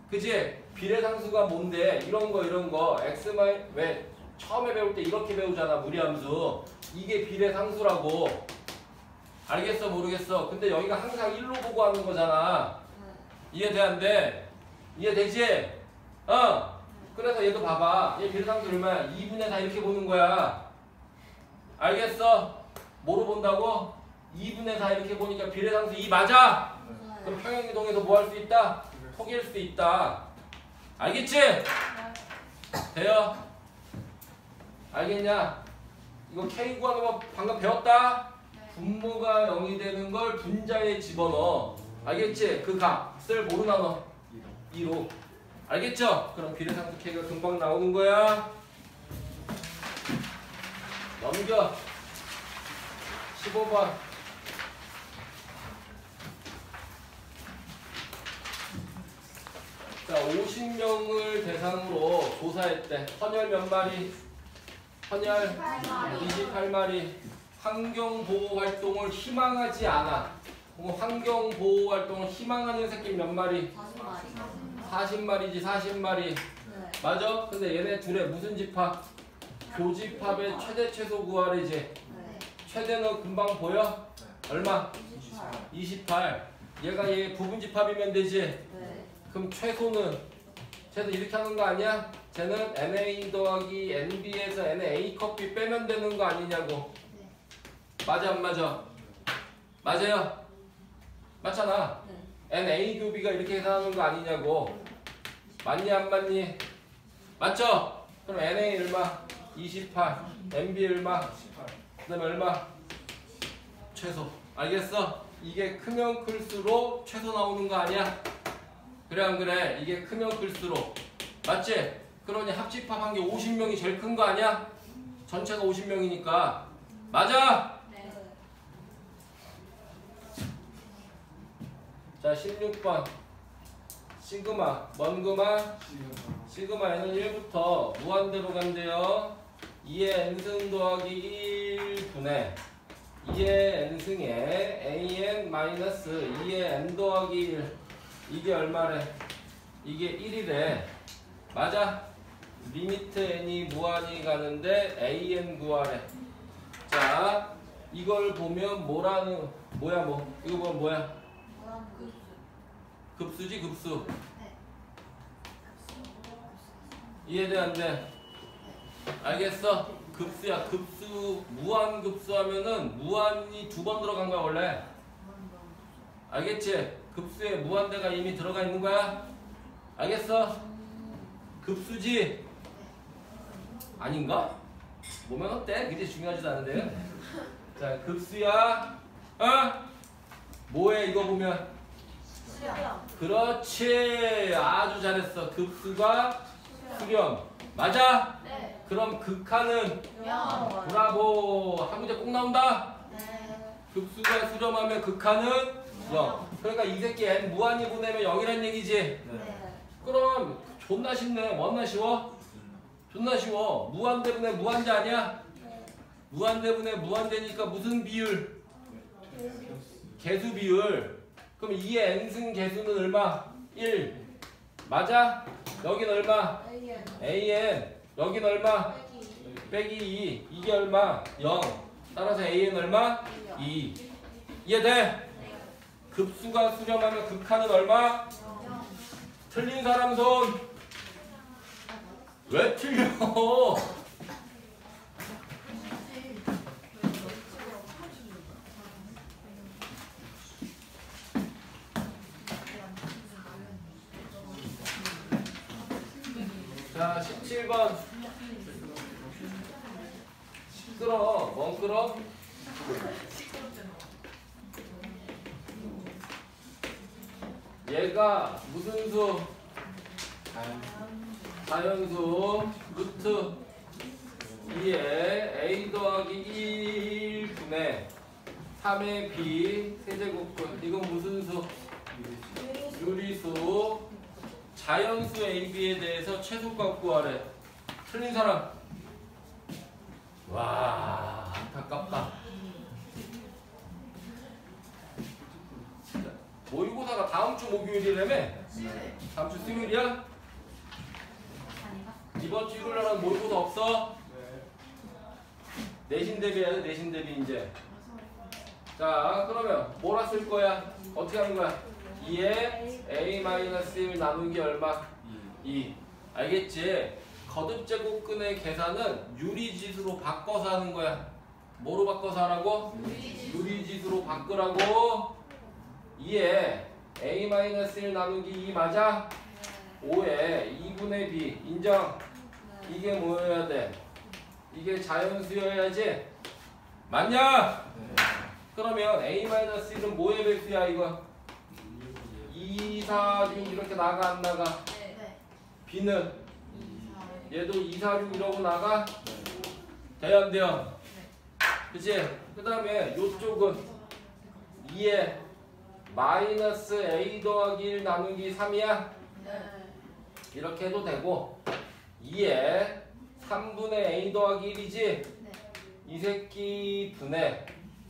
그지? 비례상수가 뭔데? 이런 거 이런 거 x 마이 왜 처음에 배울 때 이렇게 배우잖아 무리함수 이게 비례상수라고 알겠어 모르겠어 근데 여기가 항상 1로 보고 하는 거잖아 이해돼 안 돼? 이해되지? 어 그래서 얘도 봐봐 얘 비례상수 얼마야? 2분의 4 이렇게 보는 거야 알겠어? 뭐로 본다고? 2분의 4 이렇게 보니까 비례상수 2 맞아? 그럼 평행이동에서 뭐 할 수 있다? 포기할 수 있다. 알겠지? 돼요? 알겠냐? 이거 K 구하는 거 방금 배웠다? 분모가 0이 되는 걸 분자에 집어넣어. 알겠지? 그 값을 뭐로 나눠? 2로. 알겠죠? 그럼 비례상수 K가 금방 나오는 거야. 넘겨. 15번. 자, 50명을 대상으로 조사했대. 헌혈 몇 마리? 헌혈 28마리. 환경 보호 활동을 희망하지 않아. 그럼 환경 보호 활동을 희망하는 새끼 몇 마리? 40마리지, 40마리. 맞아? 근데 얘네 둘의 무슨 집합? 교집합의 최대 최소 구하래지. 최대는 금방 보여? 얼마? 28. 얘가 얘 부분 집합이면 되지. 그럼 최소는 최소 이렇게 하는 거 아니야? 쟤는 NA 더하기 NB에서 NA 커피 빼면 되는 거 아니냐고. 맞아 안 맞아? 맞아요. 맞잖아. NA 교비가 이렇게 계산하는 거 아니냐고. 맞니 안 맞니? 맞죠? 그럼 NA 얼마? 28. NB 얼마? 그 다음에 얼마? 최소. 알겠어? 이게 크면 클수록 최소 나오는 거 아니야? 그래 안 그래? 이게 크면 클수록 맞지? 그러니 합집합 한 게 50명이 제일 큰 거 아니야? 전체가 50명이니까 맞아? 자 16번. 시그마 먼 그마. 시그마. n은 1부터 무한대로 간대요. 2의 n승 더하기 1분의 2의 n승에 an 마이너스 2의 n 더하기 1 이게 얼마래? 이게 1이래. 맞아? limit n이 무한히 가는데 an 구하래. 자 이걸 보면 뭐라는 뭐야 뭐? 이거 보면 뭐야 급수지 급수 이해돼 안 돼? 알겠어? 급수야 급수 무한 급수 하면은 무한이 두 번 들어간 거야 원래 알겠지? 급수에 무한대가 이미 들어가 있는 거야? 알겠어? 급수지? 아닌가? 뭐면 어때? 그게 중요하지도 않은데요? 자 급수야 어? 뭐해 이거 보면 그렇지. 아주 잘했어. 급수가 수렴. 맞아? 그럼 극한은 브라보. 한 문제 꼭 나온다. 급수가 수렴하면 극한은 0 그러니까 이 새끼 n 무한히 보내면 0이란 얘기지. 그럼 존나 쉽네. 뭐나 쉬워? 존나 쉬워. 무한대분의 무한대 아니야? 무한대분의 무한대니까 무슨 비율? 개수 비율 그럼 2의 n승 개수는 얼마? 1 맞아? 여긴 얼마? an 여긴 얼마? 빼기 2 이게 얼마? 0 따라서 an 얼마? 2 이해돼? 급수가 수렴하면 극한은 얼마? 틀린 사람 손. 왜 틀려? 자, 17번. 시끄러. 멍끄러. 얘가 무슨 수? 자연수 루트 2에 a 더하기 1분의 3의 b 세제곱분 이건 무슨 수? 유리수 자연수 AB에 대해서 최소값 구하래 틀린 사람 와 안타깝다. 모의고사가 다음 주 목요일이라며 다음 주 수요일이야? 이번 주 일요일 날은 모의고사 없어? 내신 대비해야 돼 내신 대비 이제 자 그러면 뭐라 쓸 거야? 어떻게 하는 거야? 2에 a-1 나누기 얼마? 2 알겠지? 거듭 제곱근의 계산은 유리지수로 바꿔서 하는 거야 뭐로 바꿔서 하라고? 유리지수로 바꾸라고 2에 a-1 나누기 2 맞아? 5에 2분의 b 인정? 이게 뭐여야 돼? 이게 자연수여야지? 맞냐? 그러면 a-1은 뭐의 배수야 이거? 2, 4, 6 이렇게 나가 안 나가? b는 얘도 2, 4, 6 이러고 나가? 돼요 안 돼요? 그치? 그 다음에 요쪽은 2에 마이너스 a 더하기 1 나누기 3이야? 이렇게 해도 되고 2에 3분의 a 더하기 1이지? 이 새끼 분의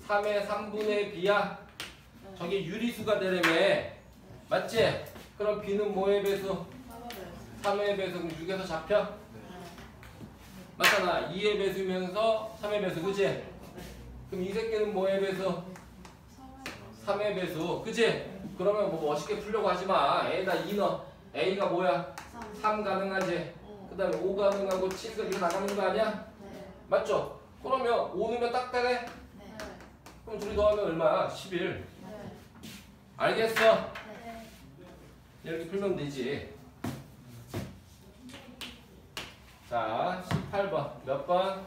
3의 3분의 b야? 저게 유리수가 되려면 맞지? 그럼 b는 뭐의 배수? 3의 배수 그럼 6에서 잡혀? 맞잖아 2의 배수면서 3의 배수 그치? 그럼 이 새끼는 뭐의 배수? 3의 배수 그치? 그러면 뭐 멋있게 풀려고 하지마 A에다 2 넣어 A가 뭐야? 3 가능하지? 그 다음에 5 가능하고 7가 이렇게 나가는 거 아니야? 맞죠? 그러면 5 넣으면 딱 되네? 그럼 둘이 더하면 얼마야? 11 알겠어? 이렇게 풀면 되지 자 18번 몇 번?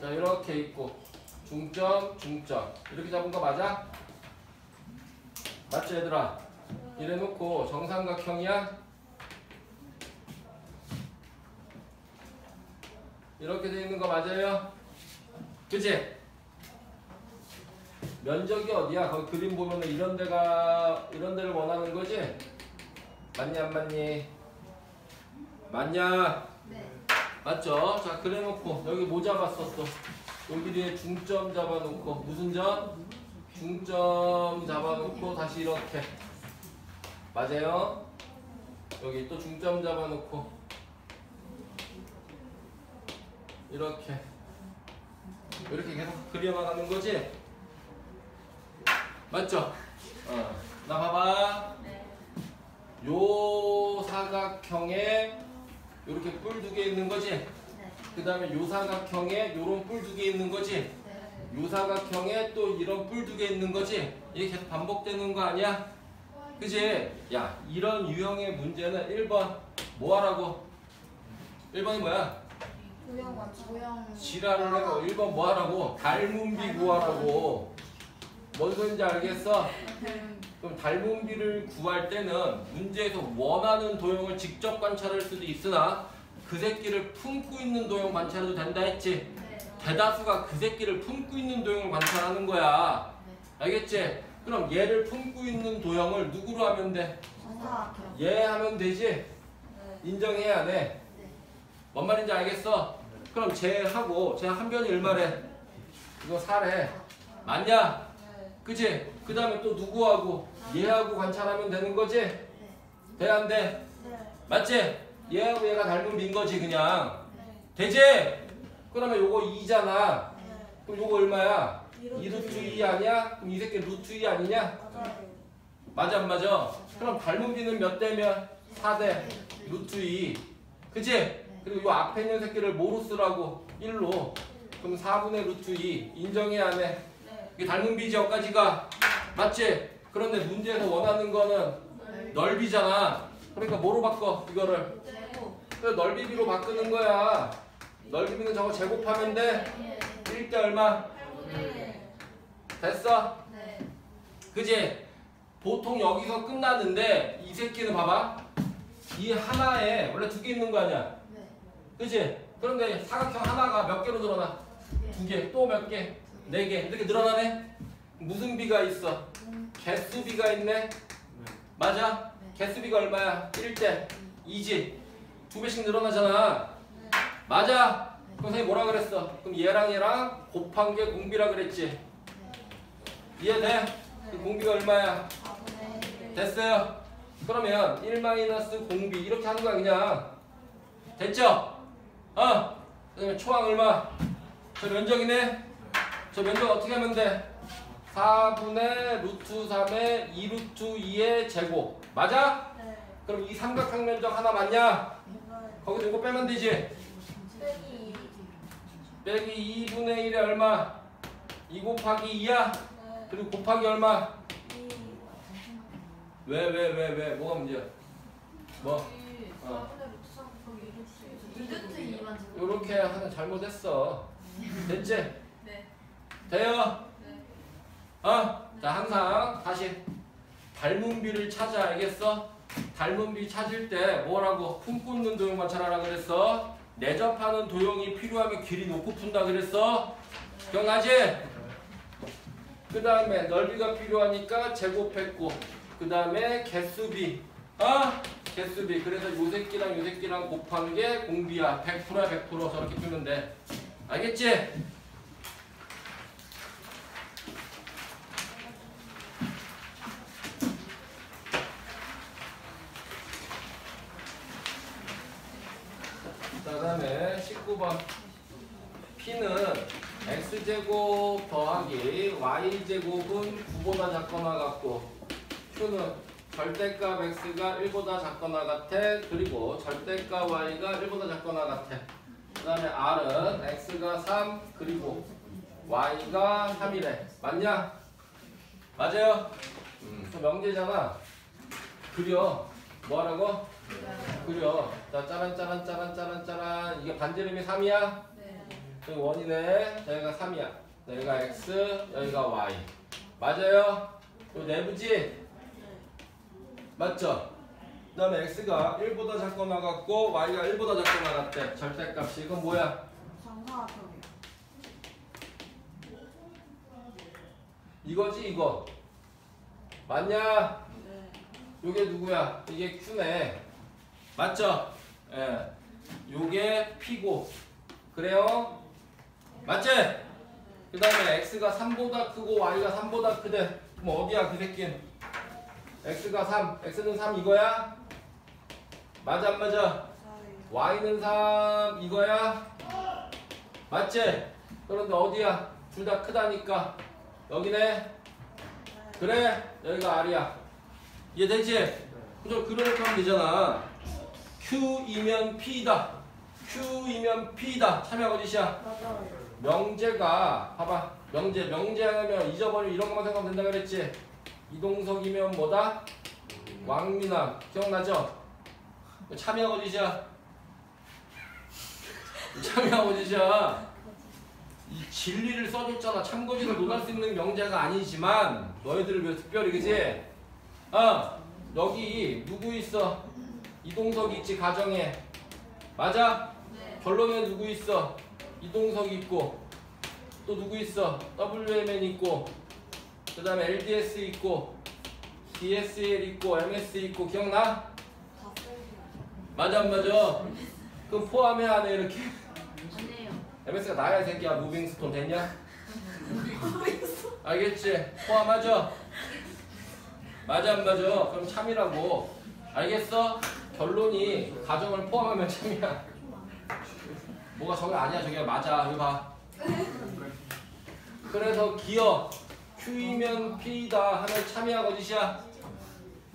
자 이렇게 있고 중점 중점 이렇게 잡은 거 맞아? 맞지 얘들아? 이래 놓고 정삼각형이야? 이렇게 돼 있는 거 맞아요? 그치? 면적이 어디야? 거기 그림 보면 이런 데가 이런 데를 원하는 거지? 맞니 안 맞니? 맞냐? 맞죠? 자 그래 놓고 여기 뭐 잡았었어? 여기 뒤에 중점 잡아놓고 무슨 점? 중점 잡아놓고 다시 이렇게 맞아요? 여기 또 중점 잡아놓고 이렇게 이렇게 계속 그려나가는 거지? 맞죠? 어. 나 봐봐 요 사각형에 이렇게 뿔 두 개 있는 거지? 그 다음에 요 사각형에 요런 뿔 두 개 있는 거지? 요 사각형에 또 이런 뿔 두 개 있는 거지? 이게 계속 반복되는 거 아니야? 그지? 야 이런 유형의 문제는 1번 뭐 하라고? 1번이 뭐야? 지랄을 해고 1번 뭐 하라고? 닮은 비 구하라고 뭔 소린지 알겠어? 그럼 닮은 비를 구할 때는 문제에서 원하는 도형을 직접 관찰할 수도 있으나 그 새끼를 품고 있는 도형 관찰해도 된다 했지? 대다수가 그 새끼를 품고 있는 도형을 관찰하는 거야 알겠지? 그럼 얘를 품고 있는 도형을 누구로 하면 돼? 얘 하면 되지? 인정해야 돼. 뭔 말인지 알겠어? 그럼 쟤하고 쟤 한 변이 얼마래? 이거 4래. 맞냐? 그치? 그 다음에 또 누구하고 얘하고 관찰하면 되는 거지? 돼 안 돼? 맞지? 얘하고 얘가 닮은 빈 거지 그냥. 되지? 그러면 요거 2잖아. 그럼 요거 얼마야? 2 루트 2 아니야? 그럼 이 새끼 루트 2 아니냐? 맞아 안 맞아? 그럼 닮은 비는 몇 대면? 4대 루트 2 그치? 그리고 요 앞에 있는 새끼를 뭐로 쓰라고? 1로 그럼 4분의 루트 2 인정해 안 해? 이게 닮은 비지 여기까지가 맞지? 그런데 문제에서 원하는 거는 넓이잖아 그러니까 뭐로 바꿔 이거를 제곱. 그 넓이 비로 바꾸는 거야 넓이 비는 저거 제곱하면 돼 1대 얼마 8분의 됐어? 네. 그지? 보통 여기서 끝나는데 이 새끼는 봐봐 이 하나에 원래 두 개 있는 거 아니야 네. 그지? 그런데 사각형 하나가 몇 개로 늘어나? 두 개, 또 몇 개? 네 개. 이렇게 늘어나네? 무슨 비가 있어? 개수 비가 있네? 맞아? 개수 비가 얼마야? 1대 2지? 두 배씩 늘어나잖아. 맞아? 그럼 선생님 뭐라 그랬어? 그럼 얘랑 얘랑 곱한 게 공비라 그랬지? 이해돼? 그 공비가 얼마야? 4분의 1. 됐어요? 그러면 1 마이너스 공비 이렇게 하는 거야 그냥 됐죠? 어? 그다음에 초항 얼마? 저 면적이네? 저 면적 어떻게 하면 돼? 4분의 루트 3의 2 루트 2의 제곱 맞아? 네. 그럼 이 삼각형 면적 하나 맞냐? 이걸 거기서 이거 빼면 되지 빼기 빼기 2분의 1에 얼마? 2 곱하기 2야? 네. 그리고 곱하기 얼마? 2. 왜 왜 왜 왜 뭐가 문제야? 뭐? 어. 4분의 루트 3 곱하기 1루트 2루트 2만 제곱. 요렇게 하나 잘못했어. 됐지? 네. 돼요? 네. 어? 자, 항상 다시 닮은 비를 찾아, 알겠어? 닮은 비 찾을 때 뭐라고? 품꽂는 도형만 찾아라 그랬어? 내접하는 도형이 필요하면 길이 놓고 푼다 그랬어? 기억나지? 그 다음에 넓이가 필요하니까 제곱했고 그 다음에 개수비 어? 개수비 그래서 요 새끼랑 요 새끼랑 곱한 게 공비야 100%야 100% 저렇게 풀면 돼 알겠지? 그 다음에 19번 P는 X제곱 더하기 Y제곱은 9보다 작거나 같고 Q는 절대값 X가 1보다 작거나 같아 그리고 절대값 Y가 1보다 작거나 같아 그 다음에 R은 X가 3 그리고 Y가 3이래 맞냐? 맞아요? 음, 그 명제잖아 그려 뭐하라고? 그려 자 짜란 짜란 짜란 짜란 짜란 이게 반지름이 3이야? 네. 원이네 여기가 3이야 여기가 X 여기가 Y 맞아요? 요 내부지? 맞죠? 그 다음에 X가 1보다 작거나 같고 Y가 1보다 작거나 같대 절대값이 이건 뭐야? 이거지 이거 맞냐? 네. 요게 누구야? 이게 Q네. 맞죠? 예. 요게 P고. 그래요? 맞지? 그 다음에 X가 3보다 크고 Y가 3보다 크대. 그럼 어디야 그 새끼는? X가 3. X는 3 이거야? 맞아 안 맞아? Y는 3 이거야? 맞지? 그런데 어디야? 둘 다 크다니까. 여기네. 그래? 여기가 R이야. 이해되지? 그죠? 그러니까 하면 되잖아. Q이면 P다. Q이면 P다. 참여하고 짓이야. 맞아요. 명제가 봐봐. 명제 명제 하면 잊어버리면 이런 것만 생각하면 된다 그랬지. 이동석이면 뭐다? 왕미남. 기억나죠? 참여하고 짓이야. 참여하고 짓이야. 이 진리를 써줬잖아. 참고지를 논할 수 있는 명제가 아니지만 너희들을 위해 특별히 그지? 아 여기 누구 있어? 이동석 있지 가정에 맞아? 네. 결론에 누구 있어? 이동석 있고 또 누구 있어? WMN 있고 그 다음에 LDS 있고 DSL 있고 MS 있고 기억나? 맞아 안 맞아? 그럼 포함해 안 해 이렇게 아니에요. MS가 나야 이 새끼야 무빙스톤 됐냐? 알겠지? 포함하죠? 맞아 안 맞아? 그럼 참이라고 알겠어? 결론이 가정을 포함하면 참이야 뭐가 저게 아니야 저게 맞아 이거 봐 그래서 기어 Q이면 P다 하면 참이하고 짓이야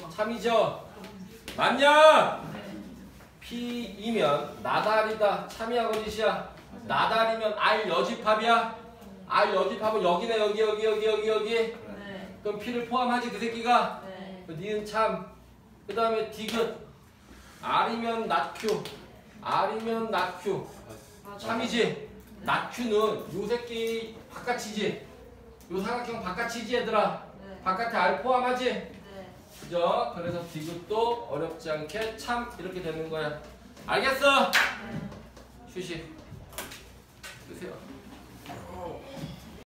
참이죠? 맞냐? P이면 나달이다 참이하고 짓이야 나달이면 R 여집합이야 R 여집합은 여기네 여기 여기 여기 여기 여기 네. 그럼 P를 포함하지 그 새끼가 네. 그 니은 참. 그 다음에 디귿. R이면 낮Q R이면 낮Q 참이지 낮Q는 요 새끼 바깥이지 요 사각형 바깥이지 얘들아 네. 바깥에 R 포함하지 네. 그죠? 그래서 디귿도 어렵지 않게 참 이렇게 되는 거야 알겠어? 네. 휴식 쓰세요